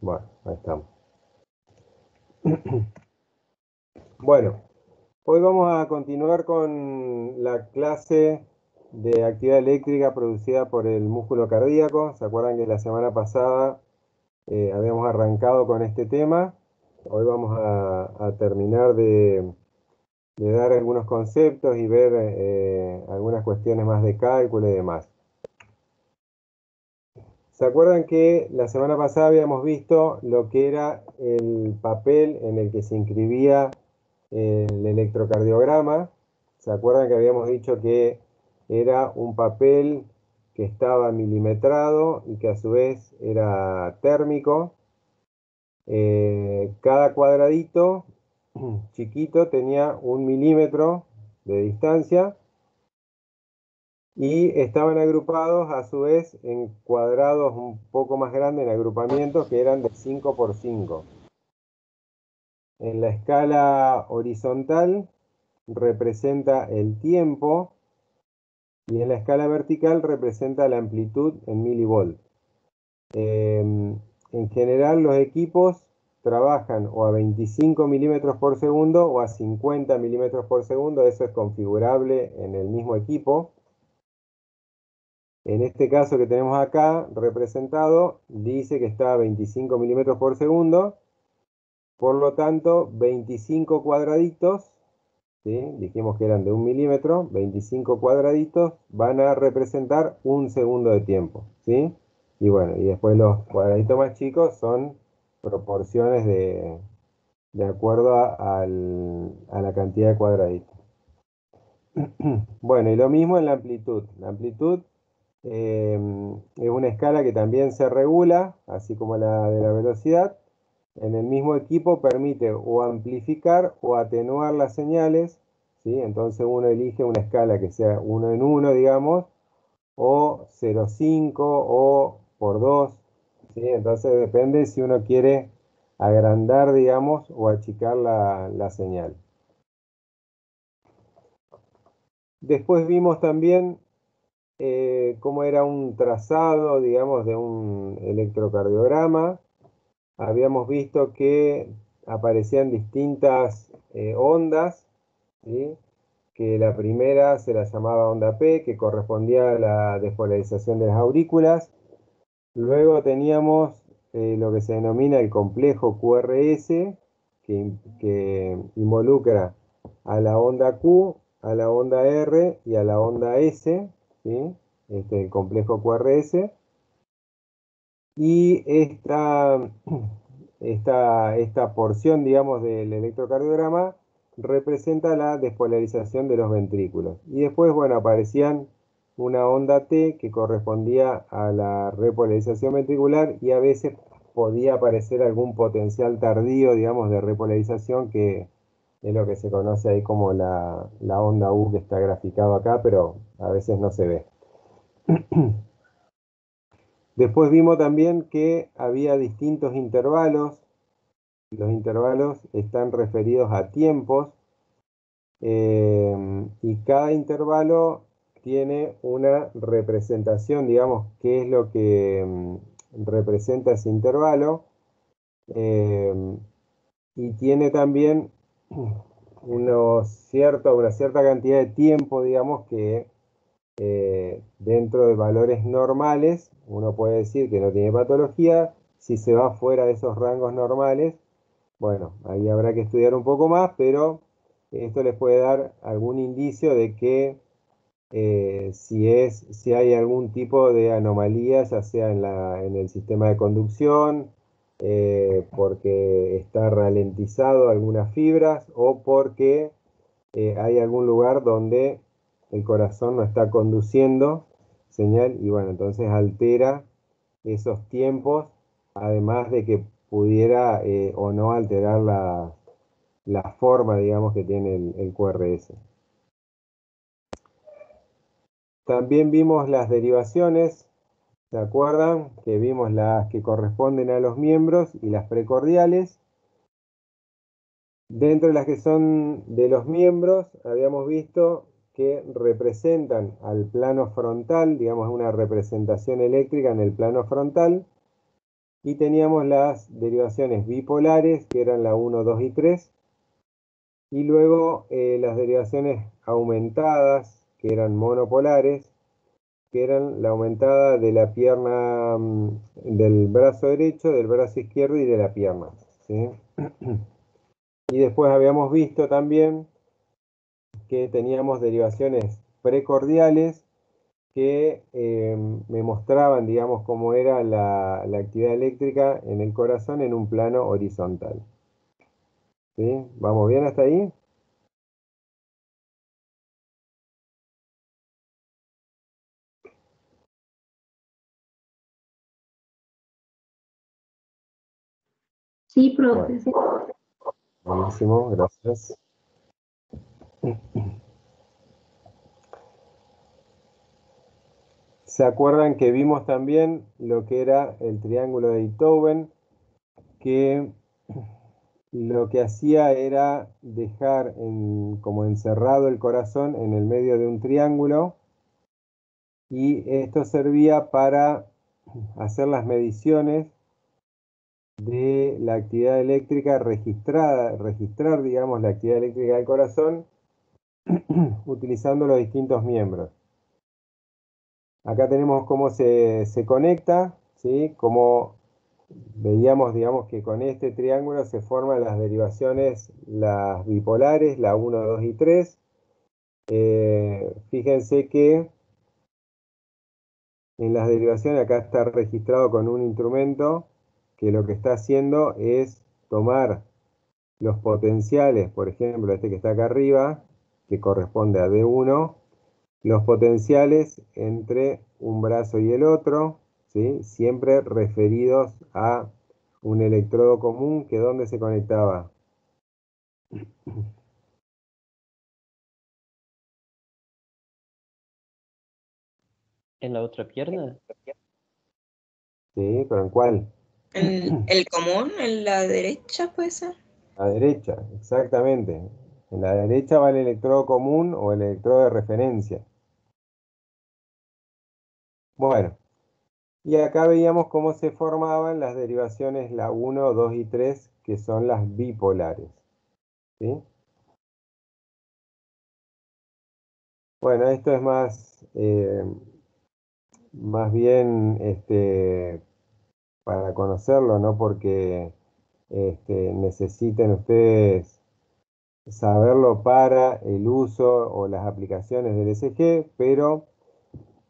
Bueno, ahí estamos. Bueno, hoy vamos a continuar con la clase de actividad eléctrica producida por el músculo cardíaco. ¿Se acuerdan que la semana pasada eh, habíamos arrancado con este tema? Hoy vamos a, terminar de, dar algunos conceptos y ver eh, algunas cuestiones más de cálculo y demás. ¿Se acuerdan que la semana pasada habíamos visto lo que era el papel en el que se inscribía el electrocardiograma? ¿Se acuerdan que habíamos dicho que era un papel que estaba milimetrado y que a su vez era térmico? Eh, cada cuadradito chiquito tenía un milímetro de distancia y estaban agrupados a su vez en cuadrados un poco más grandes, en agrupamientos que eran de 5 por 5. En la escala horizontal representa el tiempo y en la escala vertical representa la amplitud en milivolt. Em, en general los equipos trabajan o a 25 milímetros por segundo o a 50 milímetros por segundo, eso es configurable en el mismo equipo. En este caso que tenemos acá representado, dice que está a 25 milímetros por segundo. Por lo tanto, 25 cuadraditos, dijimos que eran de un milímetro, 25 cuadraditos van a representar un segundo de tiempo. ¿sí? Y bueno, y después los cuadraditos más chicos son proporciones de, de acuerdo a, a la cantidad de cuadraditos. bueno, y lo mismo en la amplitud. La amplitud Em, es una escala que también se regula, así como la de la velocidad. En el mismo equipo permite o amplificar o atenuar las señales. ¿sí? Entonces uno elige una escala que sea 1 en 1, digamos, o 0,5 o por 2. ¿sí? Entonces depende si uno quiere agrandar, digamos, o achicar la, la señal. Después vimos también eh, cómo era un trazado, digamos, de un electrocardiograma. Habíamos visto que aparecían distintas eh, ondas, que la primera se la llamaba onda P, que correspondía a la despolarización de las aurículas. Luego teníamos eh, lo que se denomina el complejo QRS, que, que involucra a la onda Q, a la onda R y a la onda S, este, el complejo QRS. Y esta, esta, esta porción, digamos, del electrocardiograma representa la despolarización de los ventrículos. Y después, bueno, aparecían una onda T que correspondía a la repolarización ventricular y a veces podía aparecer algún potencial tardío, digamos, de repolarización que es lo que se conoce ahí como la, onda U que está graficado acá, pero a veces no se ve. Después vimos también que había distintos intervalos. Los intervalos están referidos a tiempos eh, y cada intervalo tiene una representación, digamos, qué es lo que mm, representa ese intervalo. Eh, y tiene también una cierta cantidad de tiempo, digamos, que eh, dentro de valores normales, uno puede decir que no tiene patología, si se va fuera de esos rangos normales, bueno, ahí habrá que estudiar un poco más, pero esto les puede dar algún indicio de que eh, si, es, si hay algún tipo de anomalía, ya sea en, la, en el sistema de conducción, eh, porque está ralentizado algunas fibras o porque eh, hay algún lugar donde el corazón no está conduciendo señal y bueno, entonces altera esos tiempos, además de que pudiera eh, o no alterar la, forma, digamos, que tiene el, el QRS. También vimos las derivaciones ¿Se acuerdan que vimos las que corresponden a los miembros y las precordiales? Dentro de las que son de los miembros, habíamos visto que representan al plano frontal, digamos una representación eléctrica en el plano frontal, Y teníamos las derivaciones bipolares, que eran la 1, 2 y 3. Y luego eh, las derivaciones aumentadas, que eran monopolares, que eran la aumentada de la pierna, mm, del brazo derecho, del brazo izquierdo y de la pierna. Y después habíamos visto también que teníamos derivaciones precordiales que eh, me mostraban, digamos, cómo era la, actividad eléctrica en el corazón en un plano horizontal. ¿Sí? ¿Vamos bien hasta ahí? Sí, profe. buenísimo, gracias. ¿Se acuerdan que vimos también lo que era el triángulo de Beethoven? Que lo que hacía era dejar como encerrado el corazón en el medio de un triángulo y esto servía para hacer las mediciones de la actividad eléctrica registrada, registrar, digamos, la actividad eléctrica del corazón utilizando los distintos miembros. Acá tenemos cómo se, conecta, ¿sí? Como veíamos, digamos, que con este triángulo se forman las derivaciones, las bipolares, la 1, 2 y 3. Eh, fíjense que en las derivaciones acá está registrado con un instrumento que lo que está haciendo es tomar los potenciales, por ejemplo, este que está acá arriba, que corresponde a D1, los potenciales entre un brazo y el otro, ¿sí? siempre referidos a un electrodo común que donde se conectaba. ¿En la otra pierna? Sí, pero ¿en cuál? ¿En el común? ¿En la derecha puede ser? La derecha, exactamente. En la derecha va el electrodo común o el electrodo de referencia. Bueno, y acá veíamos cómo se formaban las derivaciones la 1, 2 y 3, que son las bipolares. Bueno, esto es más, eh, más bien este, para conocerlo, no porque este, necesiten ustedes saberlo para el uso o las aplicaciones del SG, pero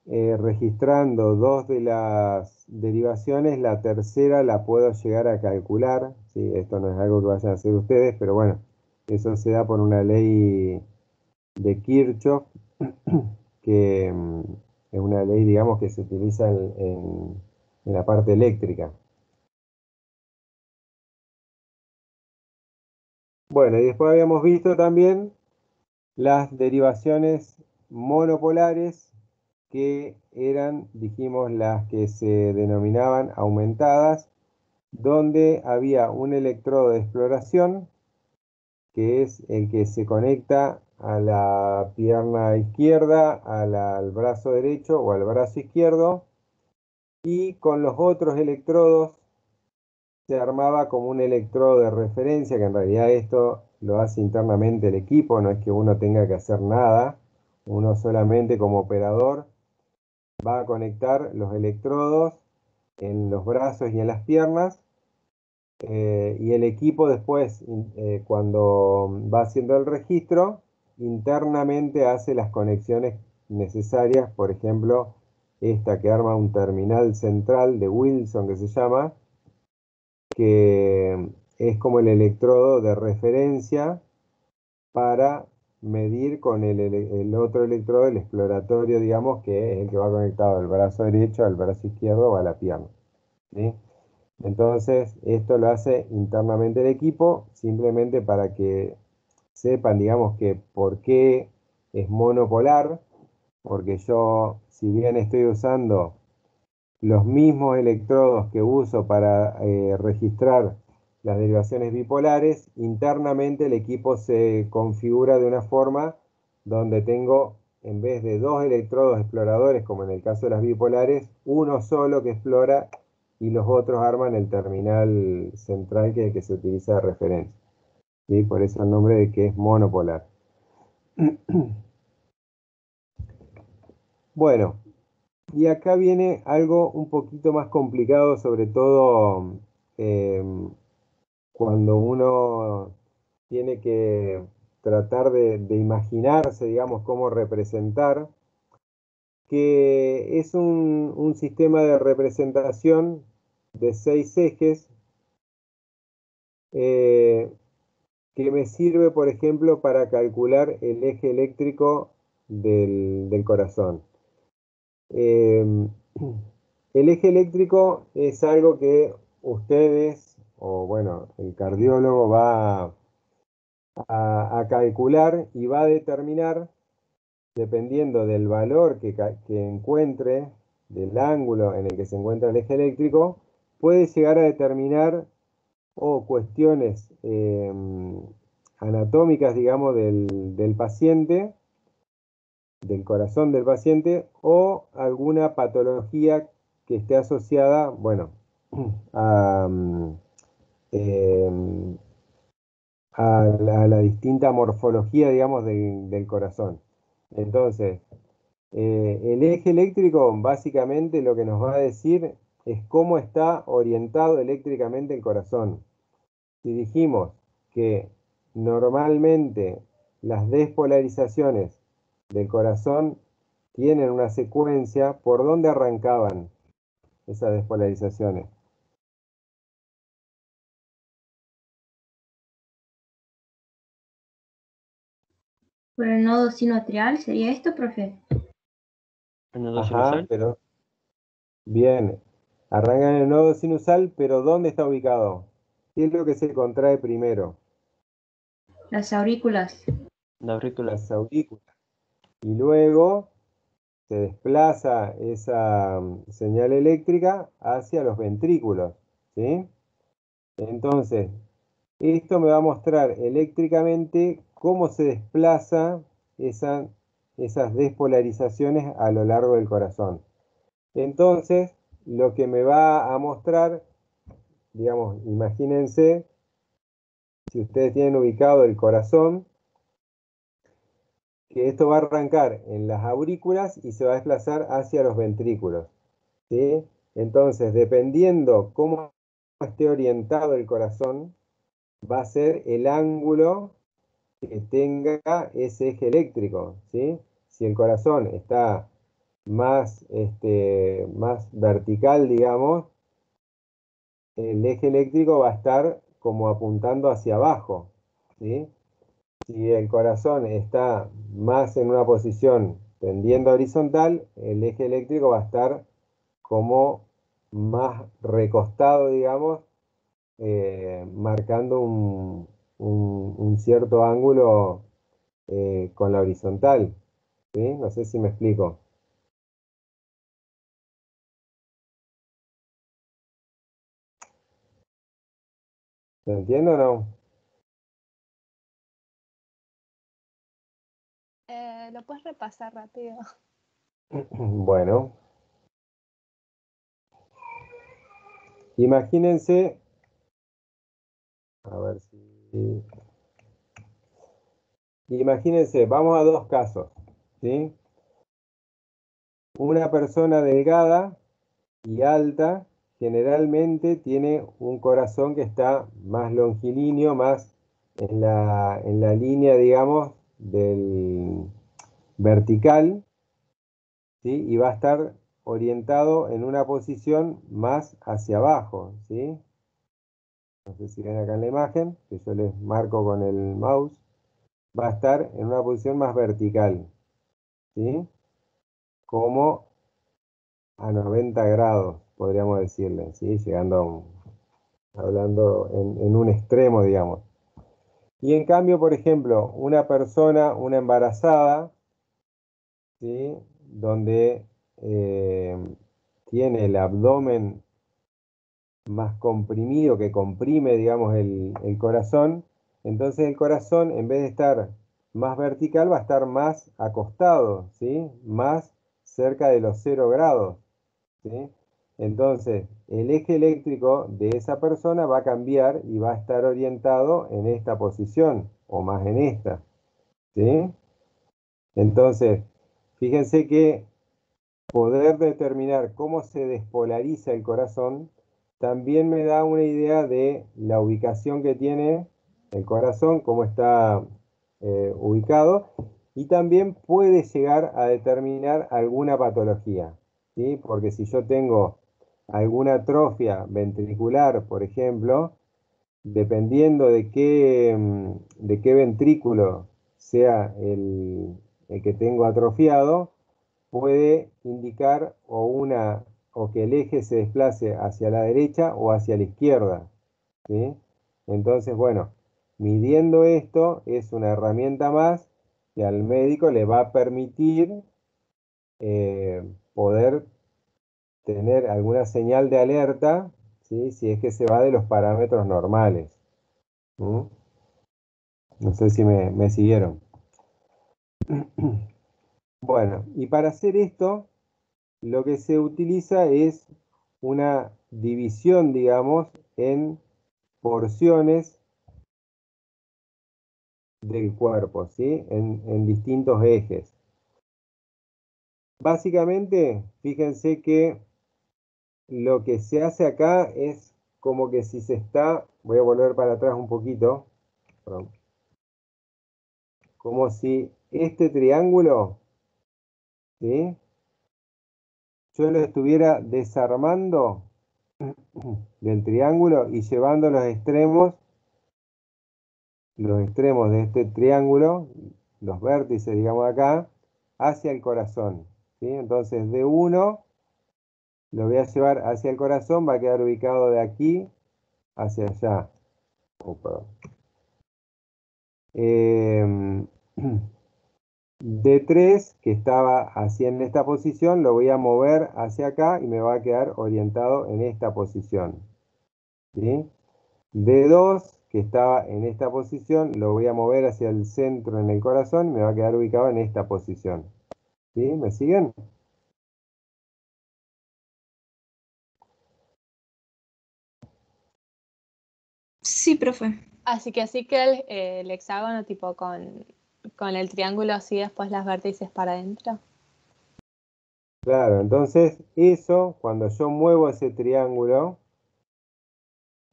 eh, registrando dos de las derivaciones, la tercera la puedo llegar a calcular. ¿sí? Esto no es algo que vayan a hacer ustedes, pero bueno, eso se da por una ley de Kirchhoff, que mm, es una ley, digamos, que se utiliza en la parte eléctrica. Bueno, y después habíamos visto también las derivaciones monopolares que eran, dijimos, las que se denominaban aumentadas, donde había un electrodo de exploración, que es el que se conecta a la pierna izquierda, al brazo derecho o al brazo izquierdo, y con los otros electrodos se armaba como un electrodo de referencia, que en realidad esto lo hace internamente el equipo, no es que uno tenga que hacer nada, uno solamente como operador va a conectar los electrodos en los brazos y en las piernas eh, y el equipo después eh, cuando va haciendo el registro internamente hace las conexiones necesarias, por ejemplo esta que arma un terminal central de Wilson que se llama, que es como el electrodo de referencia para medir con el, otro electrodo, el exploratorio, digamos, que es el que va conectado al brazo derecho, al brazo izquierdo o a la pierna. Entonces, esto lo hace internamente el equipo, simplemente para que sepan, digamos, que por qué es monopolar, porque yo, si bien estoy usando los mismos electrodos que uso para eh, registrar las derivaciones bipolares, internamente el equipo se configura de una forma donde tengo, en vez de dos electrodos exploradores, como en el caso de las bipolares, uno solo que explora y los otros arman el terminal central que que se utiliza de referencia. ¿sí? Por eso el nombre de que es monopolar. Bueno, y acá viene algo un poquito más complicado, sobre todo eh, cuando uno tiene que tratar de, imaginarse, digamos, cómo representar, que es un, sistema de representación de seis ejes eh, que me sirve, por ejemplo, para calcular el eje eléctrico del corazón. Em, el eje eléctrico es algo que ustedes, o bueno, el cardiólogo va a, calcular y va a determinar, dependiendo del valor que, encuentre, del ángulo en el que se encuentra el eje eléctrico, puede llegar a determinar o cuestiones em, anatómicas, digamos, del paciente, del corazón del paciente o alguna patología que esté asociada, bueno, a, mm, em, la, distinta morfología, digamos, del corazón. Entonces, eh, el eje eléctrico básicamente lo que nos va a decir es cómo está orientado eléctricamente el corazón. Si dijimos que normalmente las despolarizaciones del corazón tienen una secuencia, ¿por dónde arrancaban esas despolarizaciones? Por el nodo sinoatrial, ¿sería esto, profe? ¿El nodo sinusal? pero... Bien, arrancan en el nodo sinusal, pero ¿dónde está ubicado? ¿Qué es lo que se contrae primero? Las aurículas. Las aurículas y luego se desplaza esa mm, señal eléctrica hacia los ventrículos. ¿sí? Entonces, esto me va a mostrar eléctricamente cómo se desplaza esas despolarizaciones a lo largo del corazón. Entonces, lo que me va a mostrar, digamos, imagínense, si ustedes tienen ubicado el corazón, que esto va a arrancar en las aurículas y se va a desplazar hacia los ventrículos. ¿sí? Entonces, dependiendo cómo esté orientado el corazón, va a ser el ángulo que tenga ese eje eléctrico. ¿sí? Si el corazón está más, este, más vertical, digamos, el eje eléctrico va a estar como apuntando hacia abajo. ¿sí? Si el corazón está más en una posición tendiendo horizontal, el eje eléctrico va a estar como más recostado, digamos, eh, marcando un, cierto ángulo eh, con la horizontal. No sé si me explico. ¿Se o no? Lo puedes repasar rápido. Bueno. Imagínense. A ver si. Imagínense, vamos a dos casos. ¿sí? Una persona delgada y alta generalmente tiene un corazón que está más longilíneo, más en la, en la línea, digamos, del, vertical ¿sí? y va a estar orientado en una posición más hacia abajo. ¿sí? No sé si ven acá en la imagen, que yo les marco con el mouse. Va a estar en una posición más vertical. ¿sí? Como a 90 grados, podríamos decirle, ¿sí? llegando hablando en, en un extremo, digamos. Y en cambio, por ejemplo, una persona, una embarazada, donde eh, tiene el abdomen más comprimido, que comprime, digamos, el, corazón, entonces el corazón, en vez de estar más vertical, va a estar más acostado, ¿sí? Más cerca de los 0 grados, ¿sí? Entonces, el eje eléctrico de esa persona va a cambiar y va a estar orientado en esta posición o más en esta. ¿Sí? Entonces, fíjense que poder determinar cómo se despolariza el corazón también me da una idea de la ubicación que tiene el corazón, cómo está eh, ubicado, y también puede llegar a determinar alguna patología, ¿sí? porque si yo tengo alguna atrofia ventricular, por ejemplo, dependiendo de qué, mm, de qué ventrículo sea el, el que tengo atrofiado, puede indicar o, una, o que el eje se desplace hacia la derecha o hacia la izquierda. ¿sí? Entonces, bueno, midiendo esto es una herramienta más que al médico le va a permitir eh, poder tener alguna señal de alerta ¿sí? si es que se va de los parámetros normales. No sé si me siguieron. Bueno, y para hacer esto, lo que se utiliza es una división, digamos, en porciones del cuerpo, ¿sí? En, distintos ejes. Básicamente, fíjense que lo que se hace acá es como que si se está, voy a volver para atrás un poquito, como si este triángulo ¿sí? yo lo estuviera desarmando del triángulo y llevando los extremos, los extremos de este triángulo, los vértices, digamos acá, hacia el corazón. ¿sí? Entonces de 1 lo voy a llevar hacia el corazón, va a quedar ubicado de aquí hacia allá. Oh, eh, D3, que estaba así en esta posición, lo voy a mover hacia acá y me va a quedar orientado en esta posición. D2, que estaba en esta posición, lo voy a mover hacia el centro en el corazón y me va a quedar ubicado en esta posición. ¿Sí? ¿Me siguen? Sí, profe. Así que así que el hexágono tipo con con el triángulo así después las vértices para adentro. Claro, entonces eso, cuando yo muevo ese triángulo,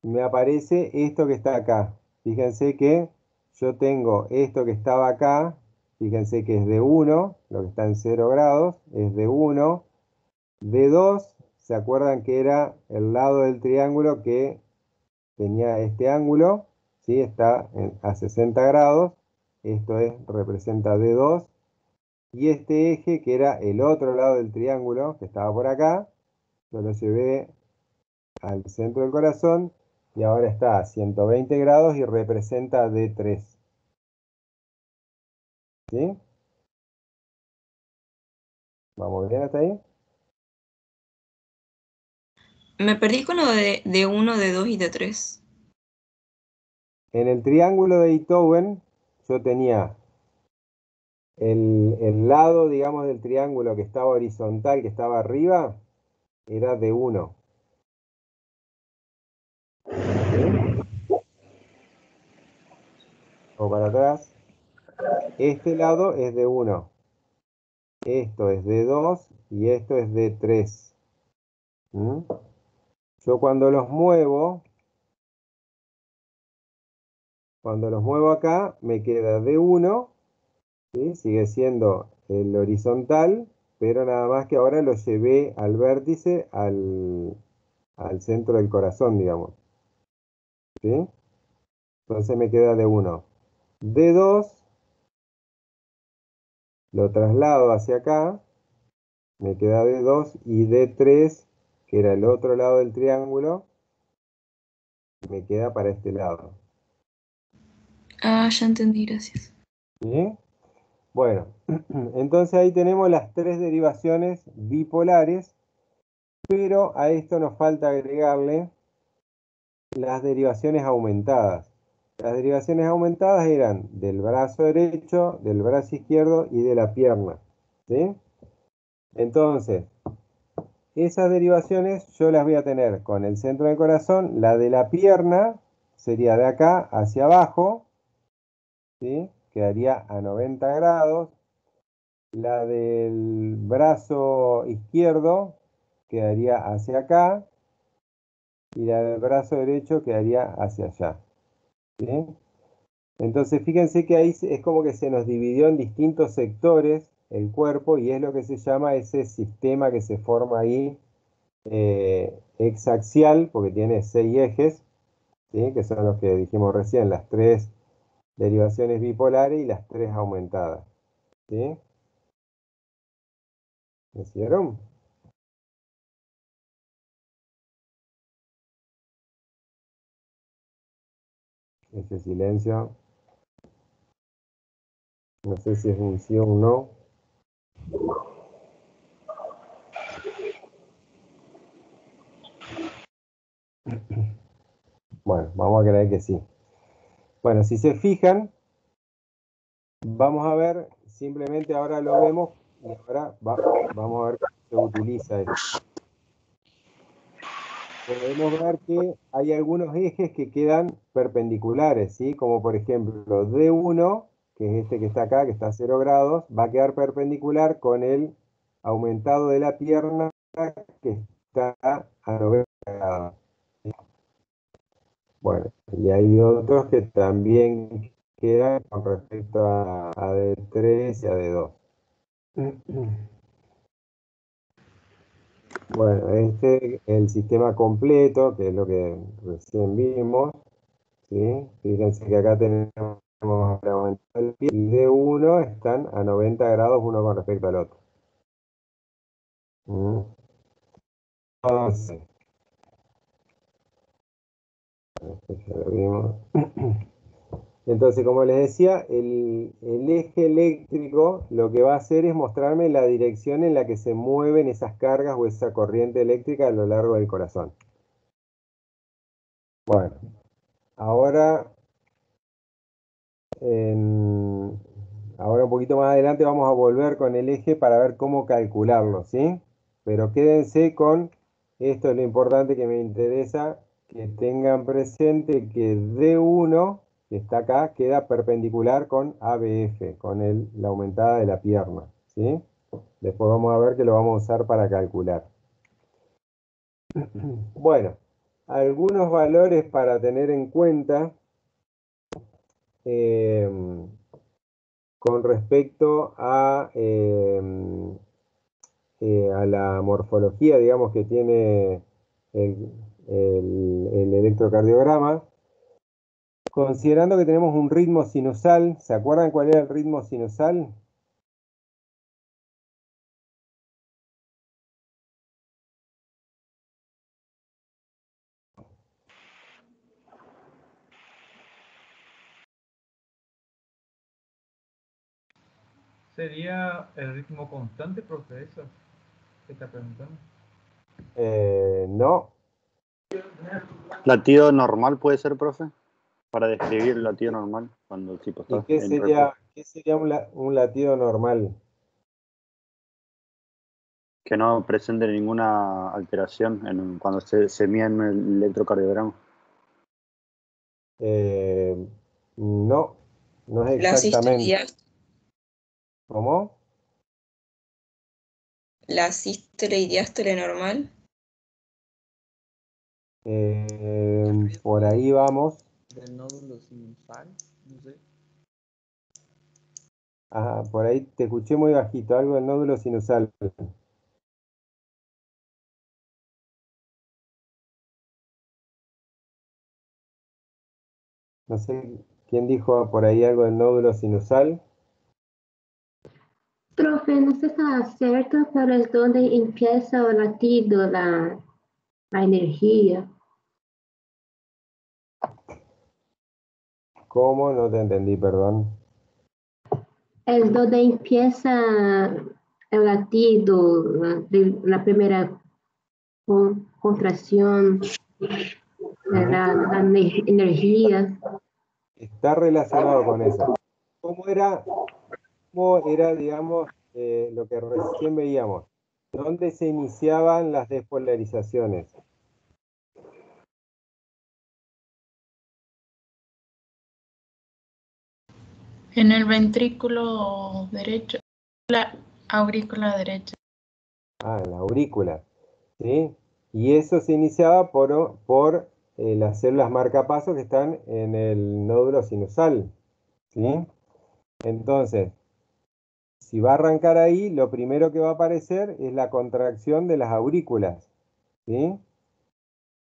me aparece esto que está acá. Fíjense que yo tengo esto que estaba acá, fíjense que es de 1, lo que está en 0 grados, es de 1. De 2, ¿se acuerdan que era el lado del triángulo que tenía este ángulo? ¿sí? Está a 60 grados esto es, representa D2, y este eje, que era el otro lado del triángulo, que estaba por acá, yo lo llevé al centro del corazón, y ahora está a 120 grados y representa D3. ¿Sí? ¿Vamos bien hasta ahí? Me perdí con lo de, de 1, de 2 y de 3. En el triángulo de Itowen yo tenía el, lado, digamos, del triángulo que estaba horizontal, que estaba arriba, era de 1. O para atrás. Este lado es de 1. Esto es de 2 y esto es de 3. ¿Mm? Yo cuando los muevo, cuando los muevo acá, me queda D1, sigue siendo el horizontal, pero nada más que ahora lo llevé al vértice, al, centro del corazón, digamos. Entonces me queda D1. D2, lo traslado hacia acá, me queda D2 y D3, que era el otro lado del triángulo, me queda para este lado. Ah, ya entendí, gracias. Bueno, entonces ahí tenemos las tres derivaciones bipolares, pero a esto nos falta agregarle las derivaciones aumentadas. Las derivaciones aumentadas eran del brazo derecho, del brazo izquierdo y de la pierna. ¿sí? Entonces, esas derivaciones yo las voy a tener con el centro del corazón. La de la pierna sería de acá hacia abajo, quedaría a 90 grados. La del brazo izquierdo quedaría hacia acá y la del brazo derecho quedaría hacia allá. Entonces fíjense que ahí es como que se nos dividió en distintos sectores el cuerpo y es lo que se llama ese sistema que se forma ahí eh, exaxial, porque tiene seis ejes, ¿sí? que son los que dijimos recién, las tres derivaciones bipolares y las tres aumentadas. ¿sí? ¿Me hicieron? Ese silencio. No sé si es un sí o no. Bueno, vamos a creer que sí. Bueno, si se fijan, vamos a ver, simplemente ahora lo vemos y ahora vamos a ver cómo se utiliza esto. Podemos ver que hay algunos ejes que quedan perpendiculares, ¿sí? Como por ejemplo D1, que es este que está acá, que está a 0 grados, va a quedar perpendicular con el aumentado de la pierna que está a 90 grados. Bueno, y hay otros que también quedan con respecto a, D3 y a D2. Bueno, este es el sistema completo, que es lo que recién vimos. ¿sí? Fíjense que acá tenemos el pie y D1 están a 90 grados uno con respecto al otro. Mm. Entonces, Entonces, como les decía, el, eje eléctrico lo que va a hacer es mostrarme la dirección en la que se mueven esas cargas o esa corriente eléctrica a lo largo del corazón. Bueno, ahora, ahora un poquito más adelante vamos a volver con el eje para ver cómo calcularlo, ¿sí? Pero quédense con, esto es lo importante que me interesa, que tengan presente que D1, que está acá, queda perpendicular con ABF, con el, la aumentada de la pierna. ¿sí? Después vamos a ver que lo vamos a usar para calcular. Bueno, algunos valores para tener en cuenta eh, con respecto a, eh, eh, a la morfología, digamos, que tiene el, el, electrocardiograma, considerando que tenemos un ritmo sinusal, ¿se acuerdan cuál era el ritmo sinusal? ¿Sería el ritmo constante, profe, eso que está preguntando? Eh, no, ¿Latido normal puede ser, profe? Para describir el latido normal cuando el tipo está. ¿Y qué sería, ¿qué sería un, latido normal? Que no presente ninguna alteración en, cuando se, se mide en el electrocardiograma. Eh, no, no es exactamente. La ¿Cómo? La sístole y diástole normal. Eh, por ahí vamos. Del nódulo sinusal, no sé. Ajá, por ahí te escuché muy bajito, algo del nódulo sinusal. No sé quién dijo por ahí algo del nódulo sinusal. Profe, no sé si está cierto, pero es donde empieza el latido, la, la energía. ¿Cómo? No te entendí, perdón. Es donde empieza el latido, la, primera contracción, la, energía. Está relacionado con eso. ¿Cómo era, cómo era digamos, eh, lo que recién veíamos? ¿Dónde se iniciaban las despolarizaciones? En el ventrículo derecho, la aurícula derecha. Ah, la aurícula. ¿sí? Y eso se iniciaba por, por eh, las células marcapasos que están en el nódulo sinusal. ¿sí? Entonces, si va a arrancar ahí, lo primero que va a aparecer es la contracción de las aurículas. ¿sí?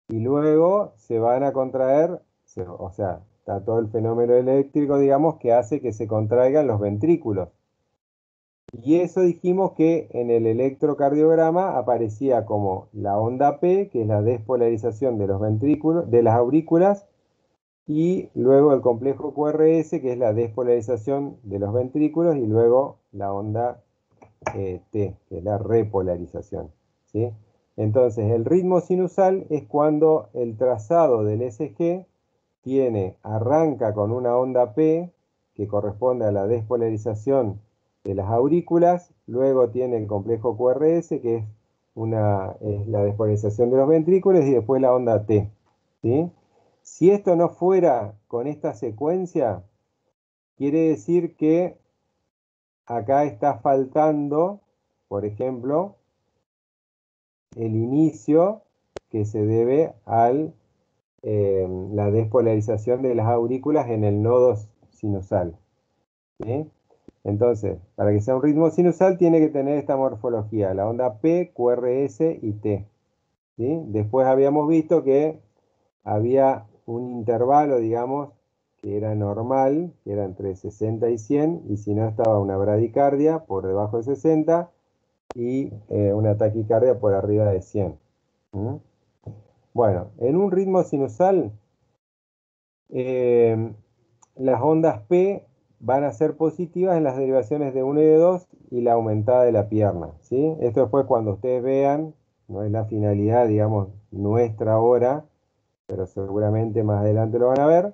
Y luego se van a contraer, o sea, está todo el fenómeno eléctrico, digamos, que hace que se contraigan los ventrículos. Y eso dijimos que en el electrocardiograma aparecía como la onda P, que es la despolarización de los ventrículos, de las aurículas, y luego el complejo QRS, que es la despolarización de los ventrículos, y luego la onda eh, T, que es la repolarización. ¿sí? Entonces, el ritmo sinusal es cuando el trazado del SG tiene, arranca con una onda P, que corresponde a la despolarización de las aurículas, luego tiene el complejo QRS, que es, una, es la despolarización de los ventrículos, y después la onda T. ¿sí? Si esto no fuera con esta secuencia, quiere decir que acá está faltando, por ejemplo, el inicio que se debe a la despolarización de las aurículas en el nodo sinusal. Entonces, para que sea un ritmo sinusal tiene que tener esta morfología, la onda P, QRS y T. Después habíamos visto que había un intervalo, digamos, que era normal, que era entre 60 y 100, y si no estaba una bradicardia por debajo de 60 y eh, una taquicardia por arriba de 100. ¿Mm? Bueno, en un ritmo sinusal, eh, las ondas P van a ser positivas en las derivaciones de 1 y de 2 y la aumentada de la pierna. ¿sí? Esto después cuando ustedes vean, no es la finalidad, digamos, nuestra ahora, pero seguramente más adelante lo van a ver,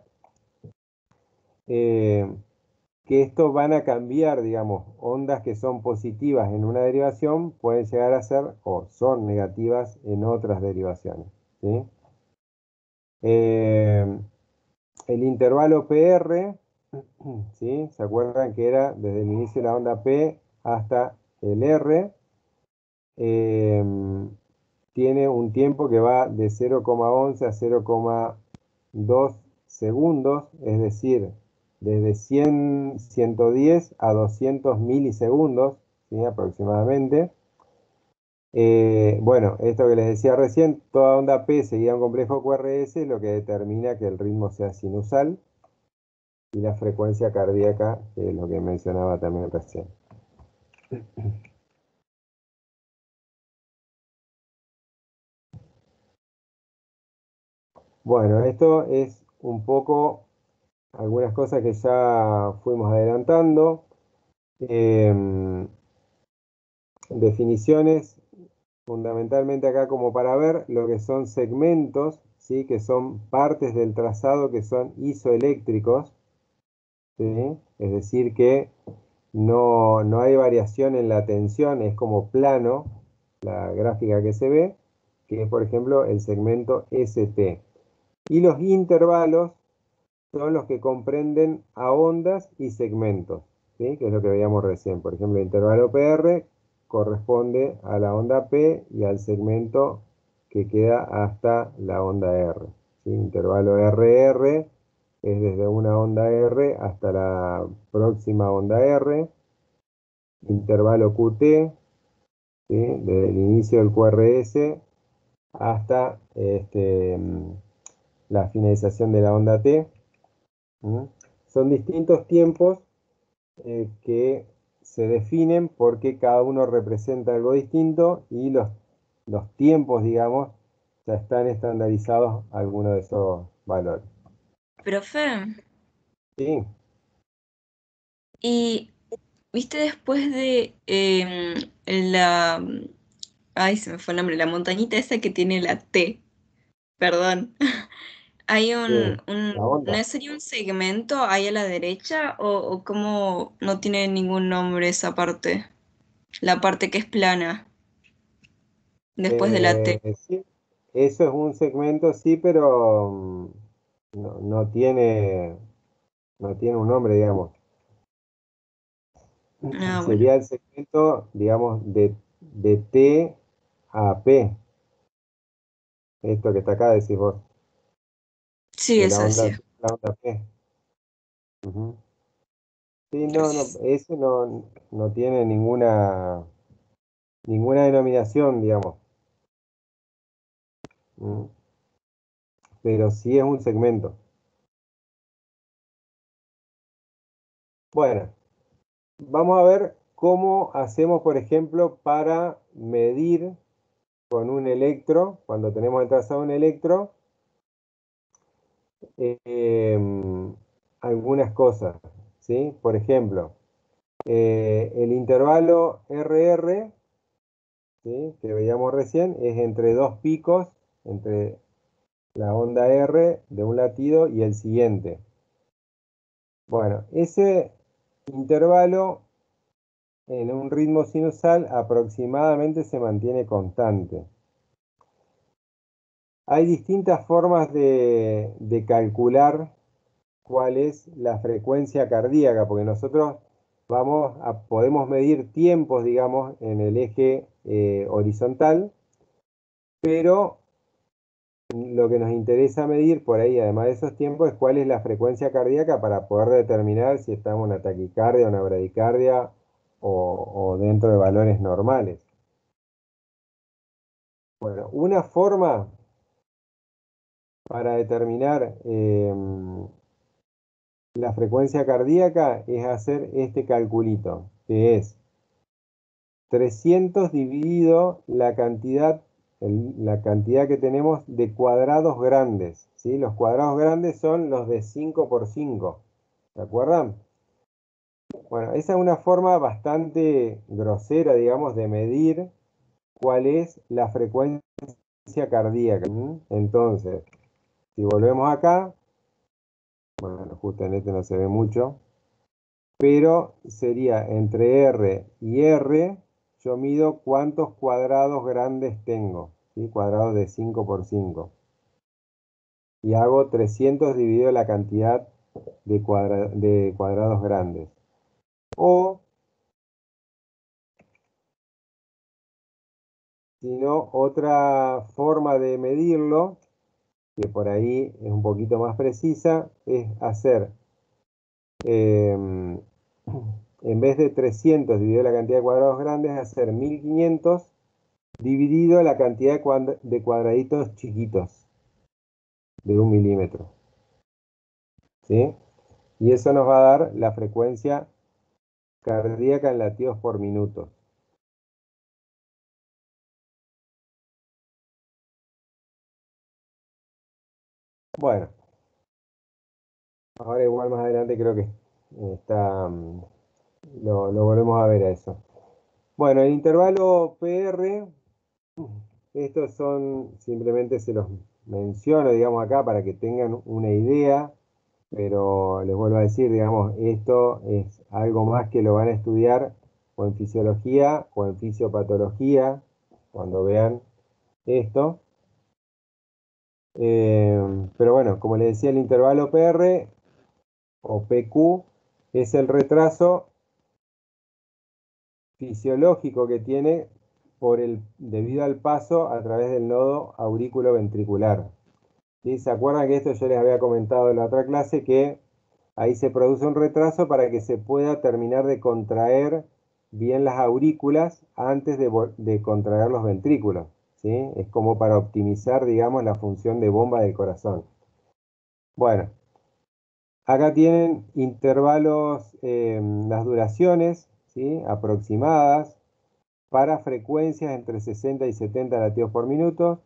eh, que esto van a cambiar, digamos, ondas que son positivas en una derivación pueden llegar a ser o son negativas en otras derivaciones. ¿Sí? Eh, el intervalo PR, ¿sí? ¿se acuerdan que era desde el inicio de la onda P hasta el R? Eh, tiene un tiempo que va de 0,11 a 0,2 segundos, es decir, desde 100, 110 a 200 milisegundos ¿sí? aproximadamente. Eh, bueno, esto que les decía recién, toda onda P seguida un complejo QRS, lo que determina que el ritmo sea sinusal y la frecuencia cardíaca, que es lo que mencionaba también recién. Bueno, esto es un poco algunas cosas que ya fuimos adelantando. Eh, definiciones, fundamentalmente acá como para ver lo que son segmentos, ¿sí? que son partes del trazado que son isoeléctricos. ¿sí? Es decir, que no, no hay variación en la tensión, es como plano la gráfica que se ve, que es por ejemplo el segmento ST. Y los intervalos son los que comprenden a ondas y segmentos, ¿sí? que es lo que veíamos recién. Por ejemplo, el intervalo PR corresponde a la onda P y al segmento que queda hasta la onda R. Intervalo RR es desde una onda R hasta la próxima onda R. Intervalo QT, desde el inicio del QRS hasta este, la finalización de la onda T. Son distintos tiempos eh, que se definen porque cada uno representa algo distinto y los, los tiempos, digamos, ya están estandarizados algunos de esos valores. Profe, Sí, y viste después de em, la... Ay, se me fue el nombre, la montañita esa que tiene la T. Perdón. Hay un. ¿no sería un segmento ahí a la derecha o, o cómo no tiene ningún nombre esa parte? La parte que es plana. después de la T. Eh, sí, eso es un segmento, sí, pero mm, no, no tiene, no tiene un nombre, digamos. Ah, bueno. Sería el segmento, digamos, de, de T a P. Esto que está acá, decís vos. Sí, de eso la onda, P. Sí, no, no, no tiene ninguna, ninguna denominación, digamos. Mm. Pero sí es un segmento. Bueno, vamos a ver cómo hacemos, por ejemplo, para medir con un electro, cuando tenemos el trazado de un electro, em, algunas cosas, ¿sí? Por ejemplo, eh, el intervalo RR, ¿sí? que veíamos recién, es entre dos picos, entre la onda R de un latido y el siguiente. Bueno, ese intervalo en un ritmo sinusal aproximadamente se mantiene constante. Hay distintas formas de, calcular cuál es la frecuencia cardíaca, porque nosotros podemos medir tiempos, digamos, en el eje eh, horizontal, pero lo que nos interesa medir por ahí, además de esos tiempos, es cuál es la frecuencia cardíaca para poder determinar si estamos en una taquicardia, una bradicardia o dentro de valores normales. Bueno, una forma para determinar eh, la frecuencia cardíaca es hacer este calculito, que es 300 dividido la cantidad, la cantidad que tenemos de cuadrados grandes. ¿sí? Los cuadrados grandes son los de 5 por 5. ¿Se acuerdan? Bueno, esa es una forma bastante grosera, digamos, de medir cuál es la frecuencia cardíaca. Entonces, si volvemos acá, bueno, justo en este no se ve mucho, pero sería entre R y R, yo mido cuántos cuadrados grandes tengo, ¿sí? Cuadrados de 5 por 5. Y hago 300 dividido la cantidad de, de cuadrados grandes. O, si no, otra forma de medirlo, que por ahí es un poquito más precisa, es hacer, em, en vez de 300 dividido la cantidad de cuadrados grandes, hacer 1500 dividido la cantidad de, de cuadraditos chiquitos, de un milímetro. ¿Sí? Y eso nos va a dar la frecuencia cardíaca en latidos por minuto. Bueno, ahora igual más adelante creo que mm, lo volvemos a ver a eso. Bueno, el intervalo PR, estos son, simplemente se los menciono, digamos, acá para que tengan una idea, pero les vuelvo a decir, digamos, esto es algo más que lo van a estudiar o en fisiología o en fisiopatología, cuando vean esto. Eh, pero bueno, como les decía, el intervalo PR o PQ es el retraso fisiológico que tiene por el, debido al paso a través del nodo aurículo ventricular. ¿Sí? ¿Se acuerdan que esto yo les había comentado en la otra clase que ahí se produce un retraso para que se pueda terminar de contraer bien las aurículas antes de, de contraer los ventrículos? Es como para optimizar, digamos, la función de bomba del corazón. Bueno, acá tienen intervalos, eh, las duraciones. Aproximadas para frecuencias entre 60 y 70 latidos por minuto.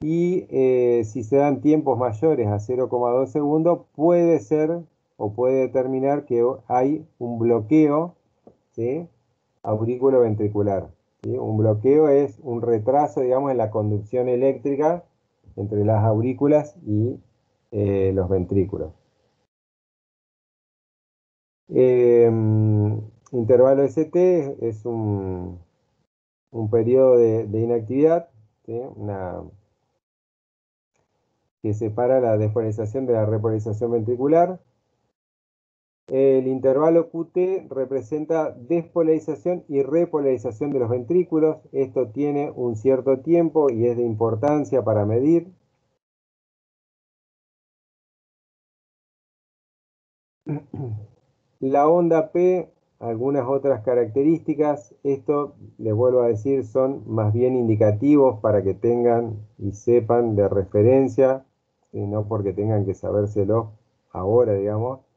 Y eh, si se dan tiempos mayores a 0,2 segundos, puede ser o puede determinar que hay un bloqueo ¿sí? aurículo-ventricular. Un bloqueo es un retraso, digamos, en la conducción eléctrica entre las aurículas y eh, los ventrículos. Eh, intervalo ST es un, un periodo de, inactividad, que separa la despolarización de la repolarización ventricular. El intervalo QT representa despolarización y repolarización de los ventrículos. Esto tiene un cierto tiempo y es de importancia para medir. La onda P, algunas otras características, esto les vuelvo a decir, son más bien indicativos para que tengan y sepan de referencia, y no porque tengan que sabérselo ahora, digamos.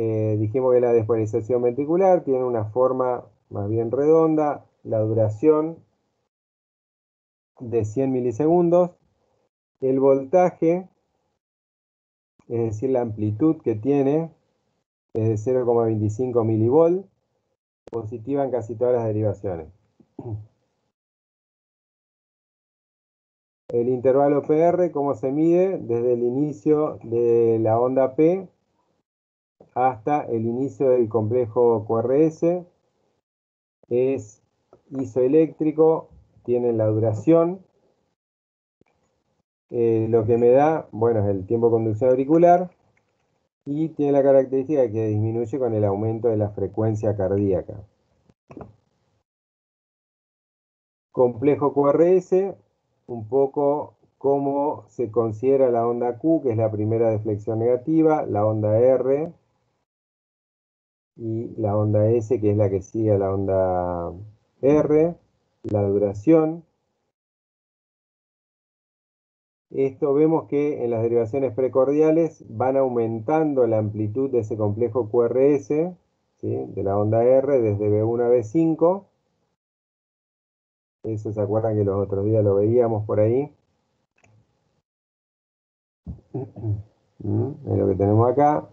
Eh, dijimos que la despolarización ventricular tiene una forma más bien redonda, la duración de 100 milisegundos, el voltaje, es decir, la amplitud que tiene, es de 0,25 milivolt, positiva en casi todas las derivaciones. El intervalo PR, ¿cómo se mide? Desde el inicio de la onda P hasta el inicio del complejo QRS. Es isoeléctrico, tiene la duración. Eh, lo que me da, bueno, es el tiempo de conducción auricular y tiene la característica que disminuye con el aumento de la frecuencia cardíaca. Complejo QRS, un poco cómo se considera la onda Q, que es la primera deflexión negativa, la onda R y la onda S, que es la que sigue a la onda R, la duración, esto vemos que en las derivaciones precordiales van aumentando la amplitud de ese complejo QRS, de la onda R, desde B1 a B5. Eso se acuerdan que los otros días lo veíamos por ahí. Mm, es lo que tenemos acá.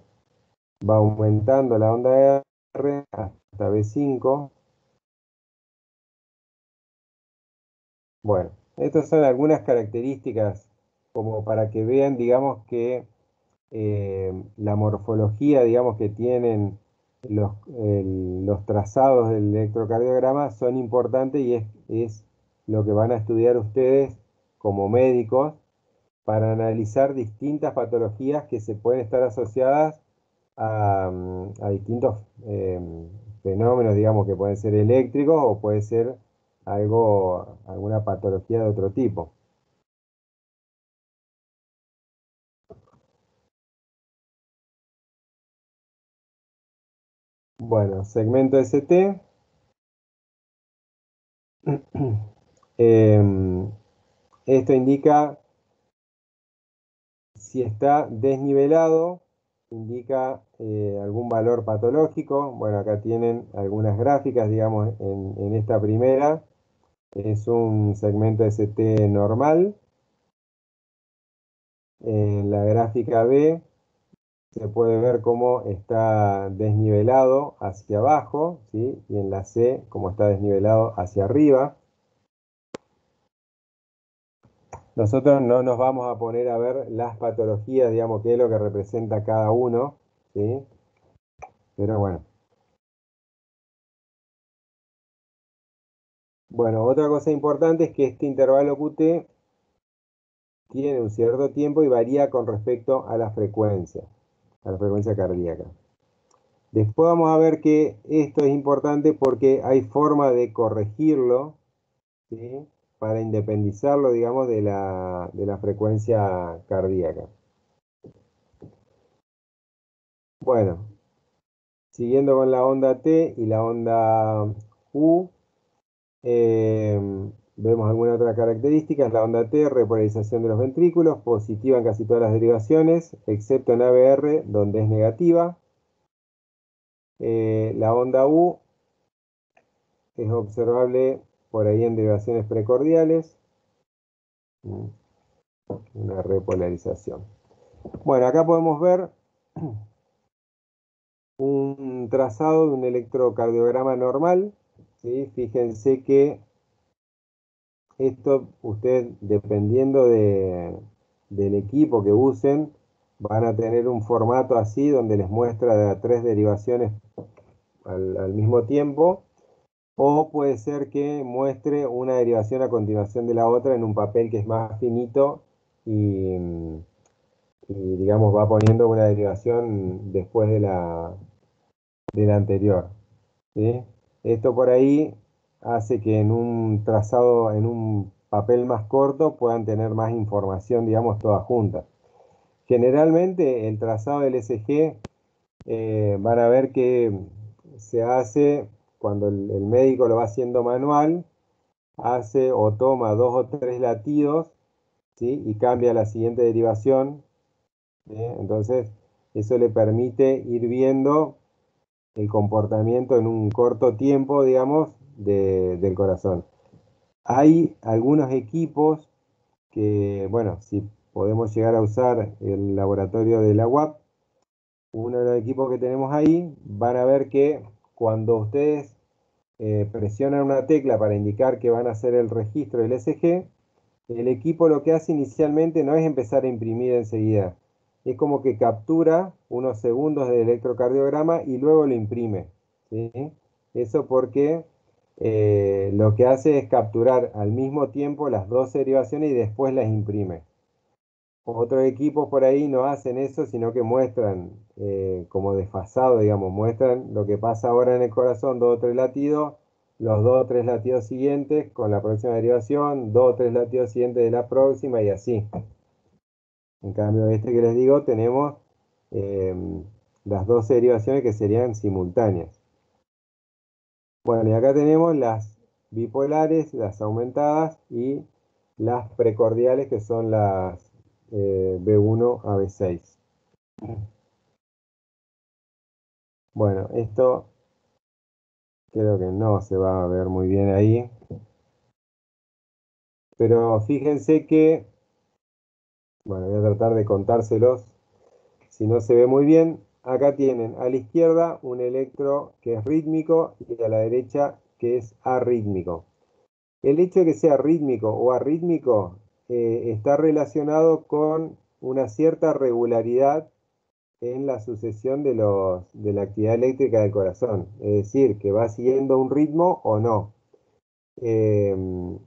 Va aumentando la onda R hasta B5. Bueno, estas son algunas características como para que vean, digamos, que eh, la morfología, digamos, que tienen los, los, trazados del electrocardiograma son importantes y es, es lo que van a estudiar ustedes como médicos para analizar distintas patologías que se pueden estar asociadas a, distintos eh, fenómenos, digamos, que pueden ser eléctricos o puede ser algo, alguna patología de otro tipo. Bueno, segmento ST. Em, esto indica si está desnivelado, indica eh, algún valor patológico. Bueno, acá tienen algunas gráficas, digamos, en, esta primera. Es un segmento ST normal. En la gráfica B se puede ver cómo está desnivelado hacia abajo, ¿sí? y en la C cómo está desnivelado hacia arriba. Nosotros no nos vamos a poner a ver las patologías, digamos, qué es lo que representa cada uno, ¿sí? Pero bueno. Bueno, otra cosa importante es que este intervalo QT tiene un cierto tiempo y varía con respecto a la frecuencia a la frecuencia cardíaca. Después vamos a ver que esto es importante porque hay forma de corregirlo para independizarlo, digamos, de la, de la frecuencia cardíaca. Bueno, siguiendo con la onda T y la onda U, eh, Vemos alguna otra característica, la onda T, repolarización de los ventrículos, positiva en casi todas las derivaciones, excepto en ABR, donde es negativa. Eh, la onda U es observable por ahí en derivaciones precordiales. Mm, una repolarización. Bueno, acá podemos ver un trazado de un electrocardiograma normal. Fíjense que esto ustedes, dependiendo del equipo que usen, van a tener un formato así donde les muestra tres derivaciones al, mismo tiempo. O puede ser que muestre una derivación a continuación de la otra en un papel que es más finito y, digamos va poniendo una derivación después de la, de la anterior. Esto por ahí hace que en un trazado, en un papel más corto puedan tener más información, digamos, toda junta. Generalmente el trazado del SG eh, van a ver que se hace cuando el, médico lo va haciendo manual, hace o toma dos o tres latidos ¿sí? y cambia la siguiente derivación. Entonces, eso le permite ir viendo el comportamiento en un corto tiempo, digamos, del corazón. Hay algunos equipos que, bueno, si podemos llegar a usar el laboratorio de la UAP, uno de los equipos que tenemos ahí, van a ver que cuando ustedes eh, presionan una tecla para indicar que van a hacer el registro del SG, el equipo lo que hace inicialmente no es empezar a imprimir enseguida. Es como que captura unos segundos del electrocardiograma y luego lo imprime. Eso porque eh, lo que hace es capturar al mismo tiempo las dos derivaciones y después las imprime. Otros equipos por ahí no hacen eso, sino que muestran eh, como desfasado, digamos, muestran lo que pasa ahora en el corazón, dos o tres latidos, los dos o tres latidos siguientes con la próxima derivación, dos o tres latidos siguientes de la próxima y así. En cambio, este que les digo, tenemos em, las dos derivaciones que serían simultáneas. Bueno, y acá tenemos las bipolares, las aumentadas y las precordiales, que son las eh, B1 a B6. Bueno, esto creo que no se va a ver muy bien ahí. Pero fíjense que, bueno, voy a tratar de contárselos. Si no se ve muy bien, acá tienen a la izquierda un electro que es rítmico y a la derecha que es arrítmico. El hecho de que sea rítmico o arrítmico eh, está relacionado con una cierta regularidad en la sucesión de, los, de la actividad eléctrica del corazón, es decir, que va siguiendo un ritmo o no. Em,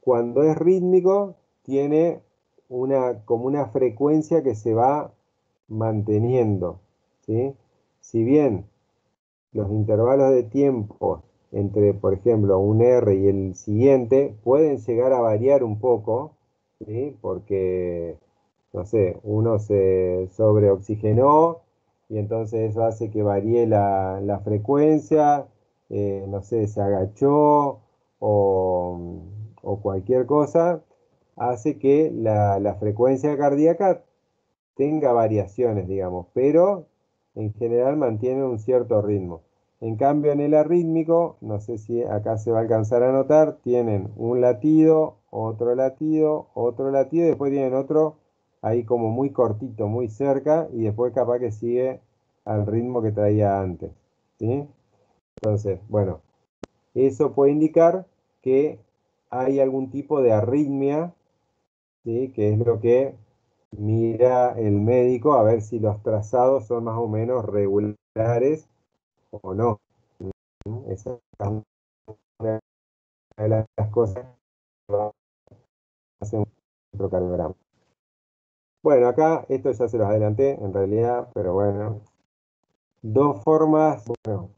cuando es rítmico, tiene una, como una frecuencia que se va manteniendo. ¿sí? Si bien los intervalos de tiempo entre, por ejemplo, un R y el siguiente pueden llegar a variar un poco, porque, no sé, uno se sobreoxigenó y entonces eso hace que varíe la, frecuencia, eh, no sé, se agachó o, cualquier cosa, hace que la, la frecuencia cardíaca tenga variaciones, digamos, pero en general mantiene un cierto ritmo. En cambio, en el arrítmico, no sé si acá se va a alcanzar a notar, tienen un latido, otro latido, otro latido, y después tienen otro ahí como muy cortito, muy cerca, y después capaz que sigue al ritmo que traía antes. ¿sí? Entonces, bueno, eso puede indicar que hay algún tipo de arritmia, ¿sí? que es lo que mira el médico a ver si los trazados son más o menos regulares o no. Esa es una de las cosas que hace un electrocardiograma. Bueno, acá esto ya se los adelanté en realidad, pero bueno. Dos formas, bueno,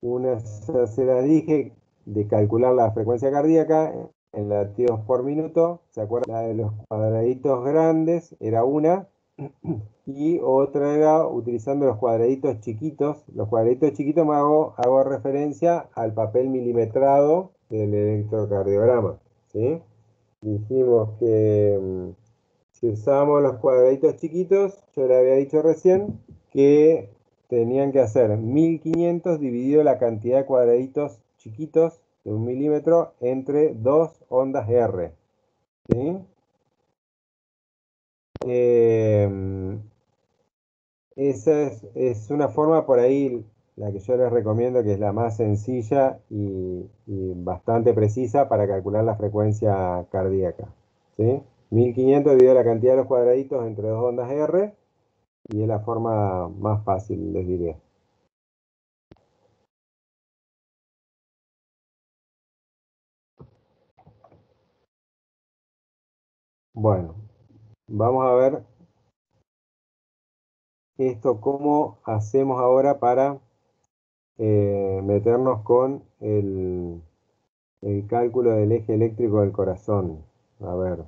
una se la dije de calcular la frecuencia cardíaca en latidos por minuto. ¿Se acuerdan? de los cuadraditos grandes era una y otra era utilizando los cuadraditos chiquitos. Los cuadraditos chiquitos me hago, hago referencia al papel milimetrado del electrocardiograma. ¿sí? Dijimos que mm, si usamos los cuadraditos chiquitos, yo le había dicho recién que tenían que hacer 1500 dividido la cantidad de cuadraditos chiquitos de un milímetro entre dos ondas R. ¿sí? Eh, esa es, es, una forma por ahí, la que yo les recomiendo, que es la más sencilla y, y bastante precisa para calcular la frecuencia cardíaca. ¿sí? 1500 dividido la cantidad de los cuadraditos entre dos ondas R y es la forma más fácil, les diría. Bueno, vamos a ver esto, cómo hacemos ahora para eh, meternos con el, el cálculo del eje eléctrico del corazón. A ver.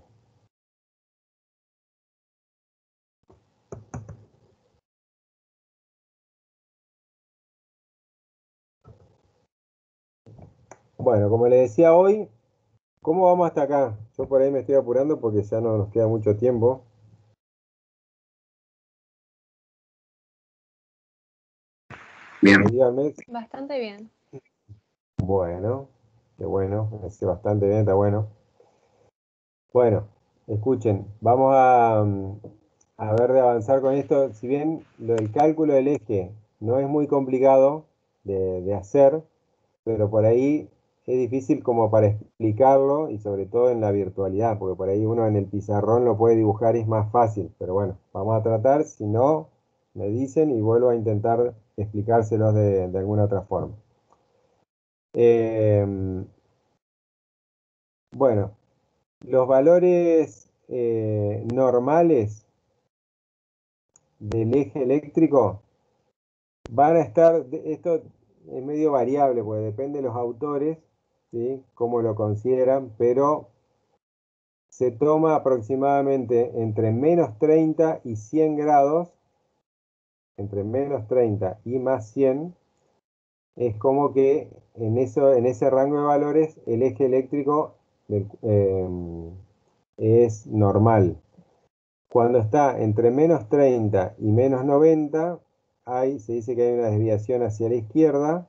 Bueno, como le decía hoy, ¿cómo vamos hasta acá? Yo por ahí me estoy apurando porque ya no nos queda mucho tiempo. Bien. Díganme. Bastante bien. Bueno, qué bueno, bastante bien, está bueno. Bueno, escuchen, vamos a, mm, a ver de avanzar con esto. Si bien lo del cálculo del eje no es muy complicado de, de hacer, pero por ahí es difícil como para explicarlo y sobre todo en la virtualidad, porque por ahí uno en el pizarrón lo puede dibujar y es más fácil. Pero bueno, vamos a tratar, si no, me dicen y vuelvo a intentar explicárselos de, de alguna otra forma. Em, bueno, los valores eh, normales del eje eléctrico van a estar, esto es medio variable, porque depende de los autores, ¿sí? cómo lo consideran, pero se toma aproximadamente entre menos 30 y 100 grados, entre menos 30 y más 100, es como que en, eso, en ese rango de valores el eje eléctrico eh, es normal. Cuando está entre menos 30 y menos 90, hay, se dice que hay una desviación hacia la izquierda,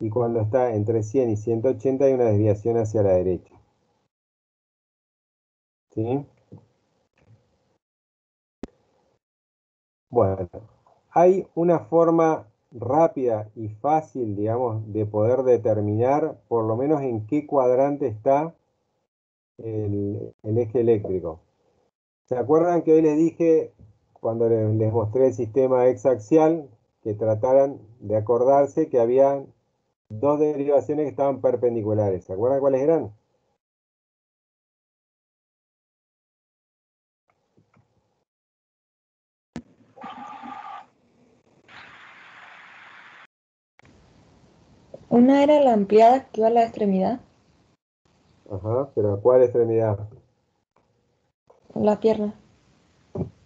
y cuando está entre 100 y 180 hay una desviación hacia la derecha. ¿Sí? Bueno, hay una forma rápida y fácil, digamos, de poder determinar por lo menos en qué cuadrante está el, eje eléctrico. ¿Se acuerdan que hoy les dije, cuando les, les mostré el sistema exaxial, que trataran de acordarse que había dos derivaciones que estaban perpendiculares? ¿Se acuerdan cuáles eran? Una era la ampliada que iba a la extremidad, Ajá, pero ¿a cuál extremidad? la pierna.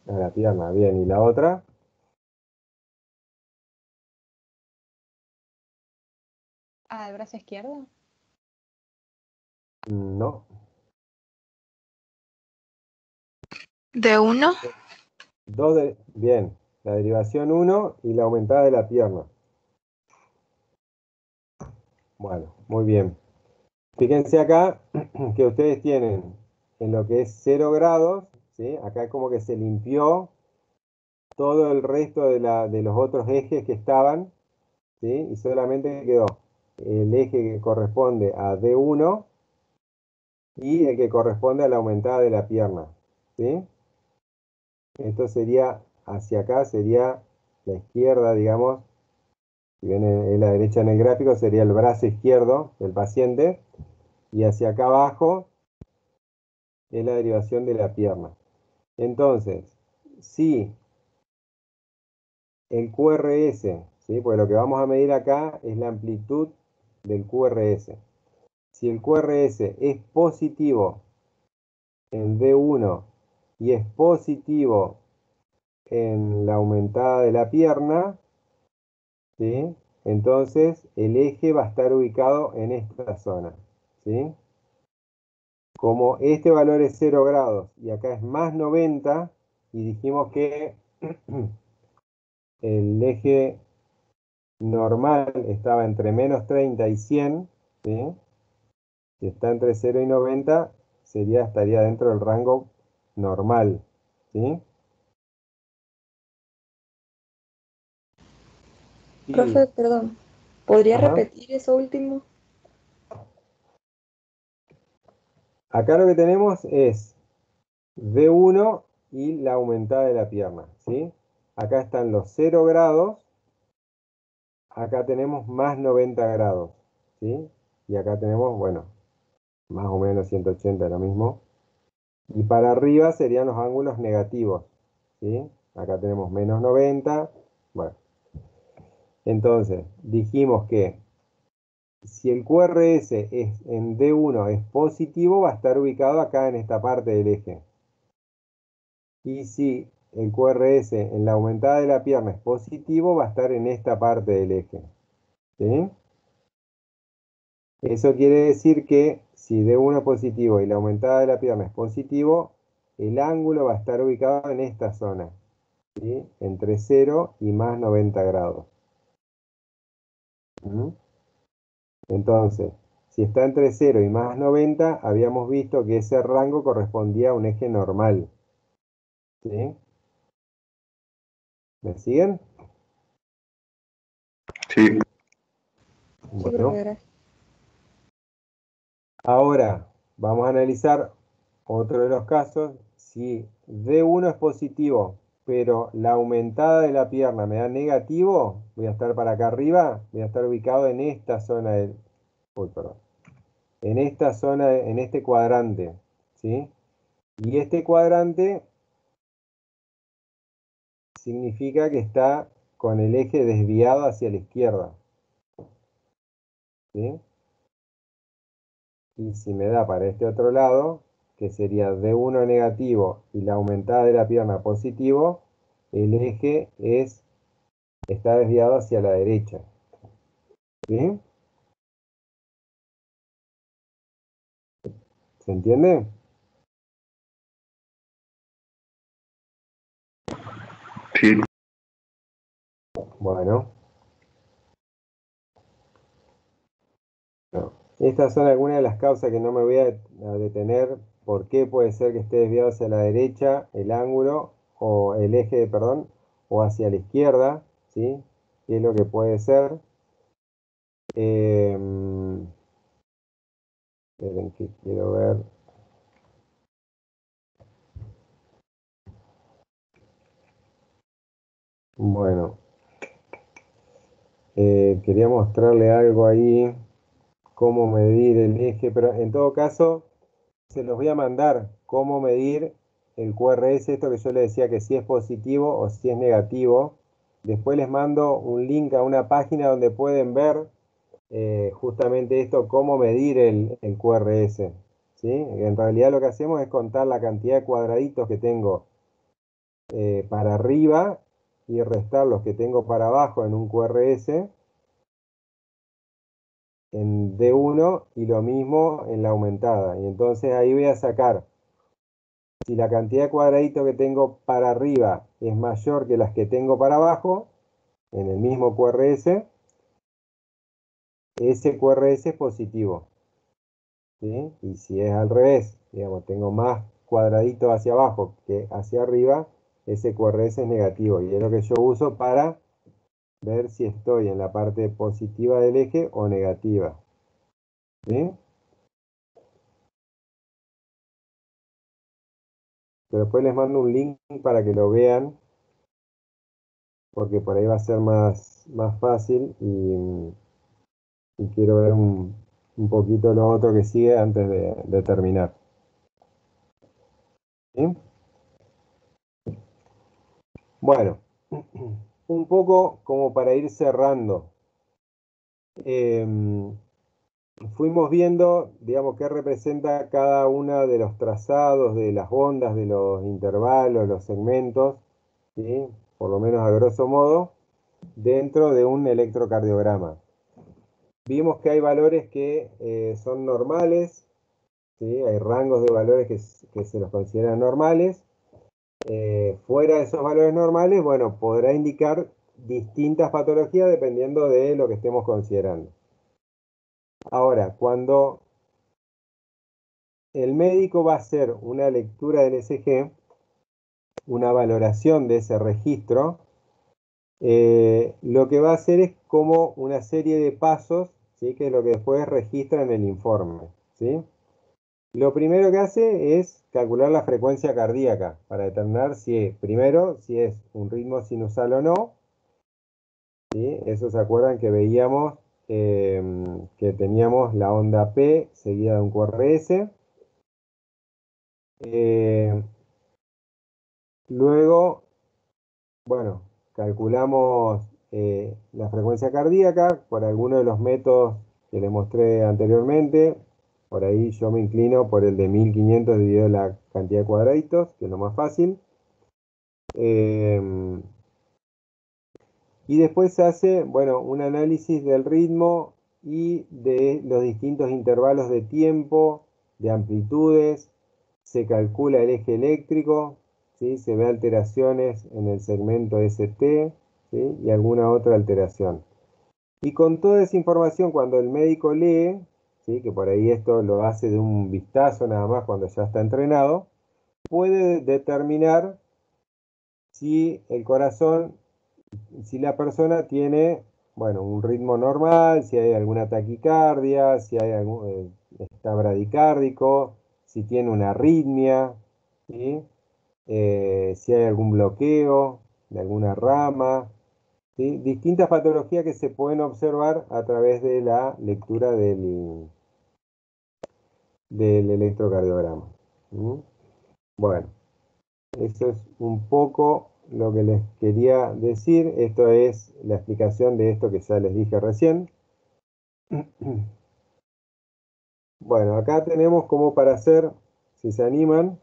A la pierna, bien. ¿Y la otra? Ah, el brazo izquierdo. No. ¿De uno? Dos de... Bien. La derivación 1 y la aumentada de la pierna. Bueno, muy bien. Fíjense acá que ustedes tienen en lo que es 0 grados, ¿sí? acá como que se limpió todo el resto de, la, de los otros ejes que estaban, ¿sí? y solamente quedó el eje que corresponde a D1 y el que corresponde a la aumentada de la pierna. ¿sí? Esto sería, hacia acá sería la izquierda, digamos, si ven en la derecha en el gráfico, sería el brazo izquierdo del paciente, y hacia acá abajo es la derivación de la pierna. Entonces, si el QRS, ¿sí? porque lo que vamos a medir acá es la amplitud del QRS. Si el QRS es positivo en D1 y es positivo en la aumentada de la pierna, ¿sí? entonces el eje va a estar ubicado en esta zona. ¿sí? Como este valor es 0 grados y acá es más 90, y dijimos que el eje normal estaba entre menos 30 y 100, ¿sí? si está entre 0 y 90, sería, estaría dentro del rango normal. ¿sí? Profe, perdón, ¿podría Ajá. repetir eso último? Acá lo que tenemos es D1 y la aumentada de la pierna, ¿sí? Acá están los 0 grados, acá tenemos más 90 grados, ¿sí? Y acá tenemos, bueno, más o menos 180 lo mismo. Y para arriba serían los ángulos negativos. ¿sí? Acá tenemos menos 90. Bueno. Entonces, dijimos que si el QRS es, en D1 es positivo, va a estar ubicado acá en esta parte del eje. Y si el QRS en la aumentada de la pierna es positivo, va a estar en esta parte del eje. ¿Sí? Eso quiere decir que si D1 es positivo y la aumentada de la pierna es positivo, el ángulo va a estar ubicado en esta zona. ¿sí? Entre 0 y más 90 grados. ¿Mm? Entonces, si está entre 0 y más 90, habíamos visto que ese rango correspondía a un eje normal. ¿Sí? ¿Me siguen? Sí. Bueno. Ahora, vamos a analizar otro de los casos. Si D1 es positivo, pero la aumentada de la pierna me da negativo, voy a estar para acá arriba, voy a estar ubicado en esta zona del... Uy, perdón. En esta zona, en este cuadrante, ¿sí? Y este cuadrante significa que está con el eje desviado hacia la izquierda. ¿Sí? Y si me da para este otro lado, que sería D1 negativo y la aumentada de la pierna positivo, el eje es, está desviado hacia la derecha. ¿Sí? ¿Se entiende? Sí. Bueno. No. Estas son algunas de las causas que no me voy a, detener. ¿Por qué puede ser que esté desviado hacia la derecha el ángulo o el eje, perdón, o hacia la izquierda? ¿Sí? ¿Qué es lo que puede ser? Esperen que quiero ver. Bueno, eh, quería mostrarle algo ahí, cómo medir el eje, pero en todo caso se los voy a mandar cómo medir el QRS, esto que yo le decía que si es positivo o si es negativo. Después les mando un link a una página donde pueden ver eh, justamente esto, cómo medir el, QRS. ¿sí? En realidad lo que hacemos es contar la cantidad de cuadraditos que tengo eh, para arriba y restar los que tengo para abajo en un QRS en D1 y lo mismo en la aumentada. Y entonces ahí voy a sacar, si la cantidad de cuadraditos que tengo para arriba es mayor que las que tengo para abajo, en el mismo QRS, ese QRS es positivo. Y si es al revés, digamos, tengo más cuadraditos hacia abajo que hacia arriba, ese QRS es negativo. Y es lo que yo uso para ver si estoy en la parte positiva del eje o negativa. ¿Sí? Pero después les mando un link para que lo vean, porque por ahí va a ser más, más fácil y, y quiero ver un, un poquito lo otro que sigue antes de, de terminar. ¿Sí? Bueno, un poco como para ir cerrando. Em, fuimos viendo, digamos, qué representa cada uno de los trazados, de las ondas, de los intervalos, los segmentos, ¿sí? por lo menos a grosso modo, dentro de un electrocardiograma. Vimos que hay valores que eh, son normales, ¿sí? hay rangos de valores que se los consideran normales, eh, fuera de esos valores normales, bueno, podrá indicar distintas patologías dependiendo de lo que estemos considerando. Ahora, cuando el médico va a hacer una lectura del ECG, una valoración de ese registro, eh, lo que va a hacer es como una serie de pasos, ¿sí? que es lo que después registra en el informe. ¿sí? Lo primero que hace es calcular la frecuencia cardíaca para determinar si, primero, si es un ritmo sinusal o no. ¿sí? Eso se acuerdan que veíamos eh, que teníamos la onda P seguida de un QRS. Eh, luego, bueno, calculamos eh, la frecuencia cardíaca por alguno de los métodos que les mostré anteriormente. Por ahí yo me inclino por el de 1500 dividido la cantidad de cuadraditos, que es lo más fácil. Em, y después se hace, bueno, un análisis del ritmo y de los distintos intervalos de tiempo, de amplitudes, se calcula el eje eléctrico, ¿sí? se ve alteraciones en el segmento ST ¿sí? y alguna otra alteración. Y con toda esa información, cuando el médico lee, ¿sí? que por ahí esto lo hace de un vistazo nada más cuando ya está entrenado, puede determinar si el corazón, si la persona tiene, bueno, un ritmo normal, si hay alguna taquicardia, si hay algún, eh, está bradicárdico, si tiene una arritmia, eh, si hay algún bloqueo de alguna rama, distintas patologías que se pueden observar a través de la lectura del, electrocardiograma. Bueno, eso es un poco lo que les quería decir. Esto es la explicación de esto que ya les dije recién. Bueno, acá tenemos como para hacer, si se animan,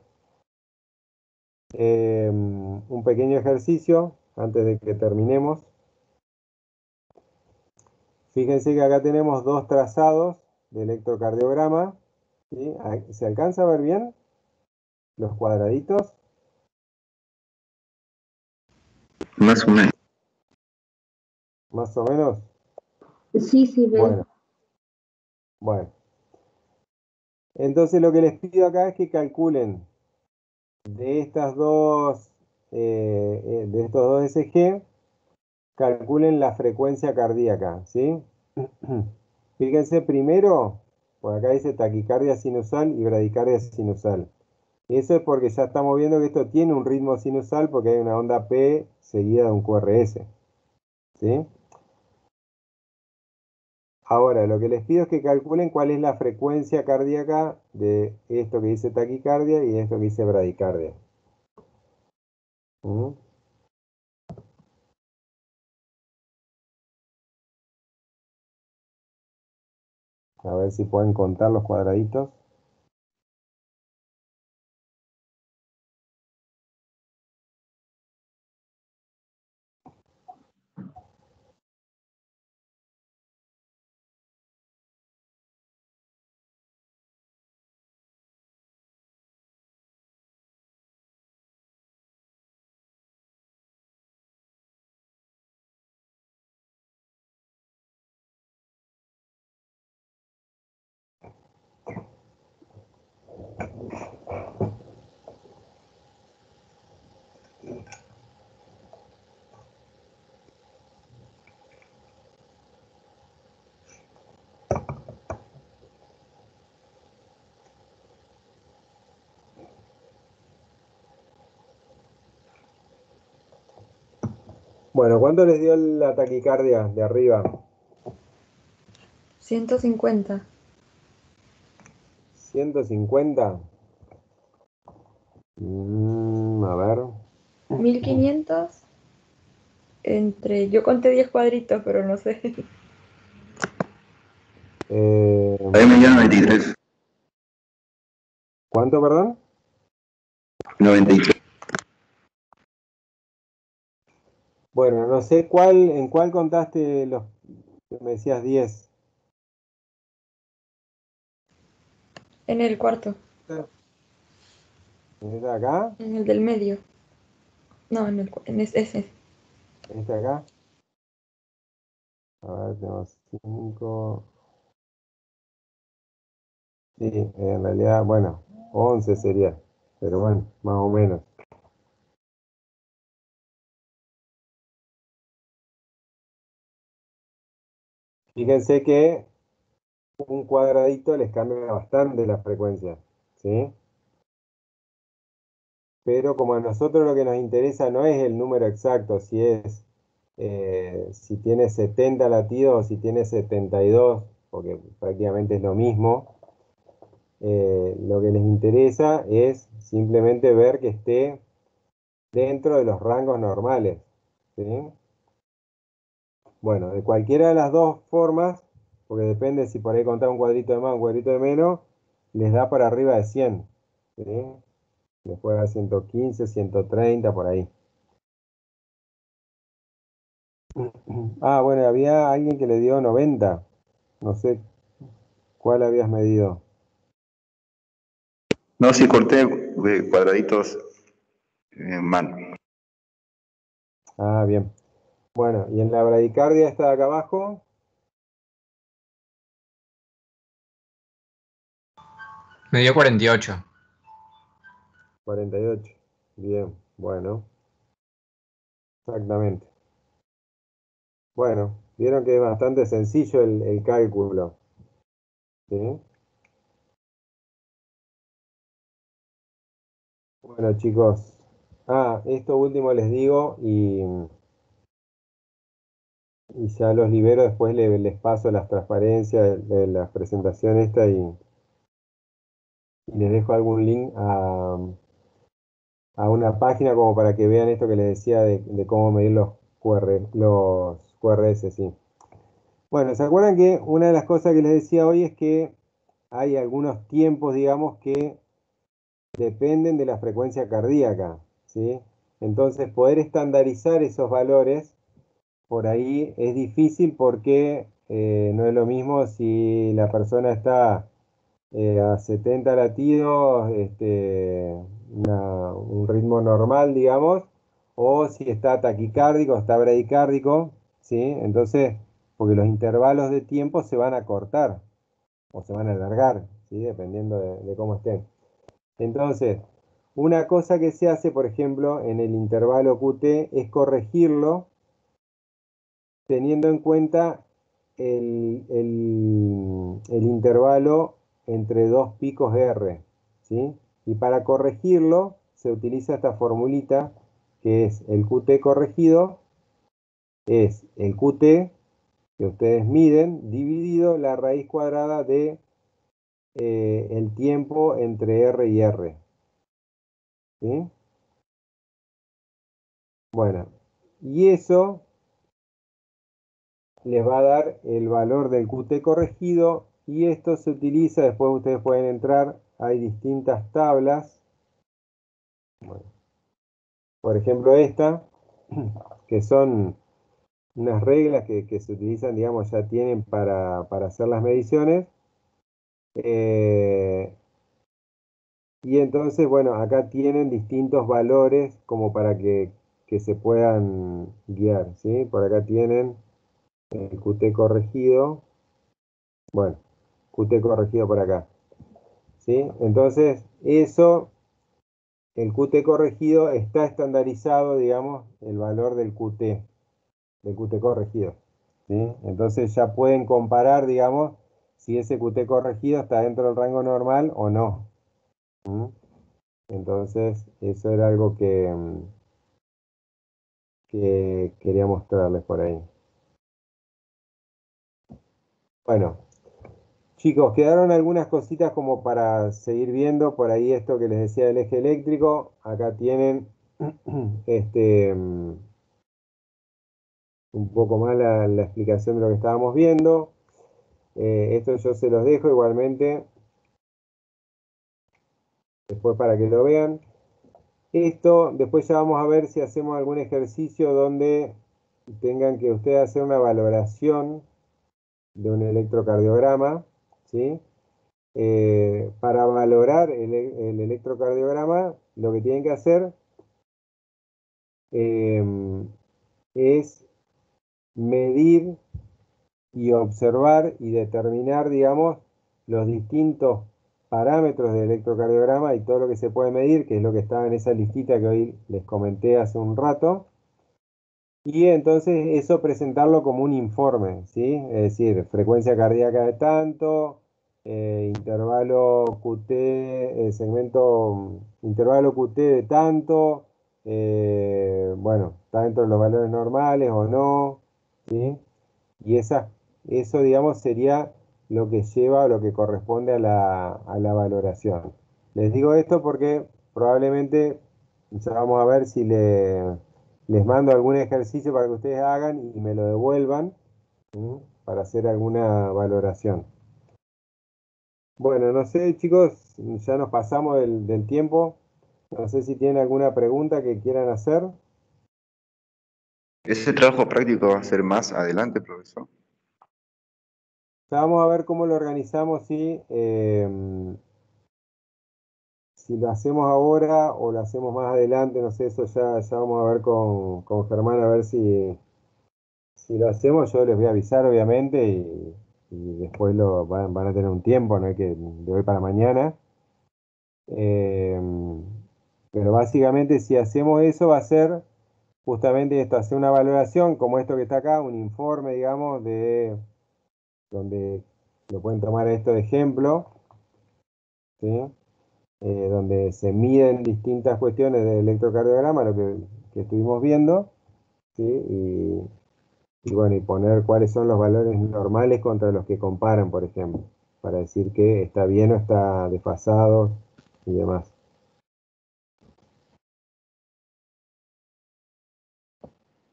em, un pequeño ejercicio antes de que terminemos. Fíjense que acá tenemos dos trazados de electrocardiograma. ¿Se alcanza a ver bien los cuadraditos? Más o menos. ¿Más o menos? Sí, sí, veo. Bueno. Bueno. Entonces lo que les pido acá es que calculen de estas dos, eh, eh, de estos dos SG, calculen la frecuencia cardíaca, ¿sí? Fíjense primero, por acá dice taquicardia sinusal y bradicardia sinusal. Eso es porque ya estamos viendo que esto tiene un ritmo sinusal porque hay una onda P seguida de un QRS. ¿Sí? Ahora, lo que les pido es que calculen cuál es la frecuencia cardíaca de esto que dice taquicardia y esto que dice bradicardia. ¿Mm? A ver si pueden contar los cuadraditos. Bueno, ¿cuánto les dio la taquicardia de arriba? 150. 150. Mm, a ver. 1500. Entre. Yo conté 10 cuadritos, pero no sé. Eh, Ahí me dio 93. ¿Cuánto, perdón? 93. Bueno, no sé cuál, en cuál contaste los me decías 10. En el cuarto. ¿En este de acá? En el del medio. No, en, el, en es- ese. ¿En este de acá? A ver, tenemos 5. Sí, en realidad, bueno, 11 sería. Pero bueno, más o menos. Fíjense que un cuadradito les cambia bastante la frecuencia, ¿sí? Pero como a nosotros lo que nos interesa no es el número exacto, si es, eh, si tiene 70 latidos o si tiene 72, porque prácticamente es lo mismo, eh, lo que les interesa es simplemente ver que esté dentro de los rangos normales. ¿sí? Bueno, de cualquiera de las dos formas, porque depende si por ahí contar un cuadrito de más o un cuadrito de menos, les da para arriba de 100. ¿sí? Después a 115, 130, por ahí. Ah, bueno, había alguien que le dio 90. No sé cuál habías medido. No, sí corté eh, cuadraditos en mano. Ah, bien. Bueno, y en la bradicardia está de acá abajo. Me dio 48. 48. Bien, bueno. Exactamente. Bueno, vieron que es bastante sencillo el, el cálculo. ¿Sí? Bueno, chicos. Ah, esto último les digo y, y ya los libero, después le- les paso las transparencias de, la presentación esta y, y les dejo algún link a, a una página como para que vean esto que les decía de, de cómo medir los QR, los QRS, sí. Bueno, ¿se acuerdan que una de las cosas que les decía hoy es que hay algunos tiempos, digamos, que dependen de la frecuencia cardíaca, ¿sí? Entonces, poder estandarizar esos valores por ahí es difícil porque eh, no es lo mismo si la persona está eh, a 70 latidos, este, un ritmo normal, digamos, o si está taquicárdico, está bradicárdico, ¿sí? Entonces, porque los intervalos de tiempo se van a cortar o se van a alargar, ¿sí? Dependiendo de, de cómo estén. Entonces, una cosa que se hace, por ejemplo, en el intervalo QT es corregirlo teniendo en cuenta el, el- intervalo entre dos picos R, ¿sí? Y para corregirlo se utiliza esta formulita que es el QT corregido, es el QT que ustedes miden dividido la raíz cuadrada de eh, el tiempo entre R y R. ¿Sí? Bueno, y eso les va a dar el valor del QT corregido y esto se utiliza, después ustedes pueden entrar, hay distintas tablas. Por ejemplo esta, que son unas reglas que, que se utilizan, digamos, ya tienen para, para hacer las mediciones. Eh, y entonces, bueno, acá tienen distintos valores como para que, que se puedan guiar, ¿sí? Por acá tienen el QT corregido. Bueno, QT corregido por acá. ¿Sí? Entonces, eso, el QT corregido está estandarizado, digamos, el valor del QT, del QT corregido. ¿Sí? Entonces ya pueden comparar, digamos, si ese QT corregido está dentro del rango normal o no. ¿Mm? Entonces, eso era algo que, mm, que quería mostrarles por ahí. Bueno, chicos, quedaron algunas cositas como para seguir viendo por ahí esto que les decía del eje eléctrico. Acá tienen este mm, un poco más la, explicación de lo que estábamos viendo. Eh, esto yo se los dejo igualmente después para que lo vean. Esto, después ya vamos a ver si hacemos algún ejercicio donde tengan que ustedes hacer una valoración de un electrocardiograma, ¿sí? Eh, para valorar el, el electrocardiograma, lo que tienen que hacer eh, es medir y observar y determinar, digamos, los distintos parámetros del electrocardiograma y todo lo que se puede medir, que es lo que estaba en esa listita que hoy les comenté hace un rato. Y entonces eso presentarlo como un informe, ¿sí? Es decir, frecuencia cardíaca de tanto, eh, intervalo QT, eh, segmento, mm, intervalo QT de tanto, eh, bueno, está dentro de los valores normales o no, ¿sí? Y esa, eso, digamos, sería lo que lleva o lo que corresponde a la, a la valoración. Les digo esto porque probablemente ya vamos a ver si le, les mando algún ejercicio para que ustedes hagan y me lo devuelvan ¿sí? para hacer alguna valoración. Bueno, no sé chicos, ya nos pasamos del, del tiempo. No sé si tienen alguna pregunta que quieran hacer. ¿Ese trabajo práctico va a ser más adelante, profesor? Vamos a ver cómo lo organizamos, si, eh, si lo hacemos ahora o lo hacemos más adelante, no sé, eso ya, ya vamos a ver con, con Germán a ver si, si lo hacemos, yo les voy a avisar obviamente y, después lo van, a tener un tiempo, no es que de hoy para mañana. Eh, pero básicamente si hacemos eso va a ser justamente esto, hacer una valoración como esto que está acá, un informe, digamos, de donde lo pueden tomar esto de ejemplo, ¿sí? Eh, donde se miden distintas cuestiones del electrocardiograma, lo que, que estuvimos viendo, ¿sí? y, y, bueno, y poner cuáles son los valores normales contra los que comparan, por ejemplo, para decir que está bien o está desfasado y demás.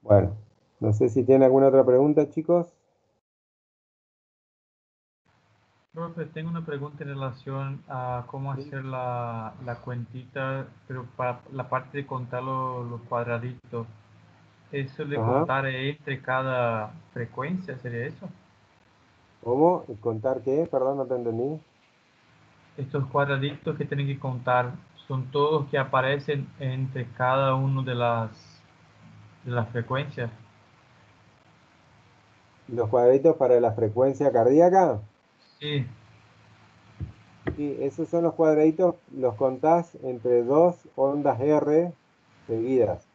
Bueno, no sé si tienen alguna otra pregunta, chicos. Profe, tengo una pregunta en relación a cómo hacer la, la cuentita, pero para la parte de contar los, los cuadraditos. ¿Eso de Ajá. contar entre cada frecuencia sería eso? ¿Cómo? ¿Contar qué? Perdón, no te entendí. Estos cuadraditos que tienen que contar son todos que aparecen entre cada uno de las, de las frecuencias. ¿Los cuadraditos para la frecuencia cardíaca? Sí, Sí, esos son los cuadraditos, los contás entre dos ondas R seguidas.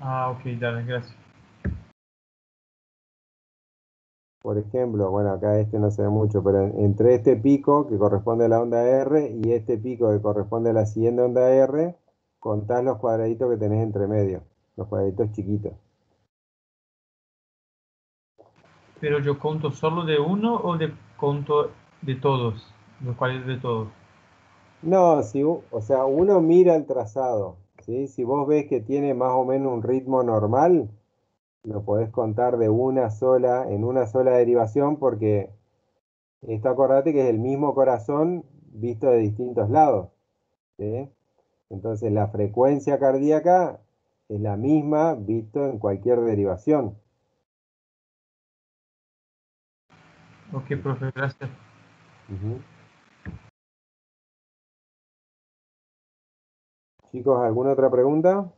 ah, ok, dale, gracias. Por ejemplo, bueno, acá este no se ve mucho, pero en- entre este pico que corresponde a la onda R y este pico que corresponde a la siguiente onda R, contás los cuadraditos que tenés entre medio, los cuadraditos chiquitos. Pero yo conto solo de uno o de conto de todos, los cuales de todos. No, si, o sea, uno mira el trazado, ¿sí? Si vos ves que tiene más o menos un ritmo normal, lo podés contar de una sola, en una sola derivación, porque esto acordate que es el mismo corazón visto de distintos lados, ¿sí? Entonces la frecuencia cardíaca es la misma visto en cualquier derivación. Ok, profe, gracias. Chicos, ¿alguna otra pregunta?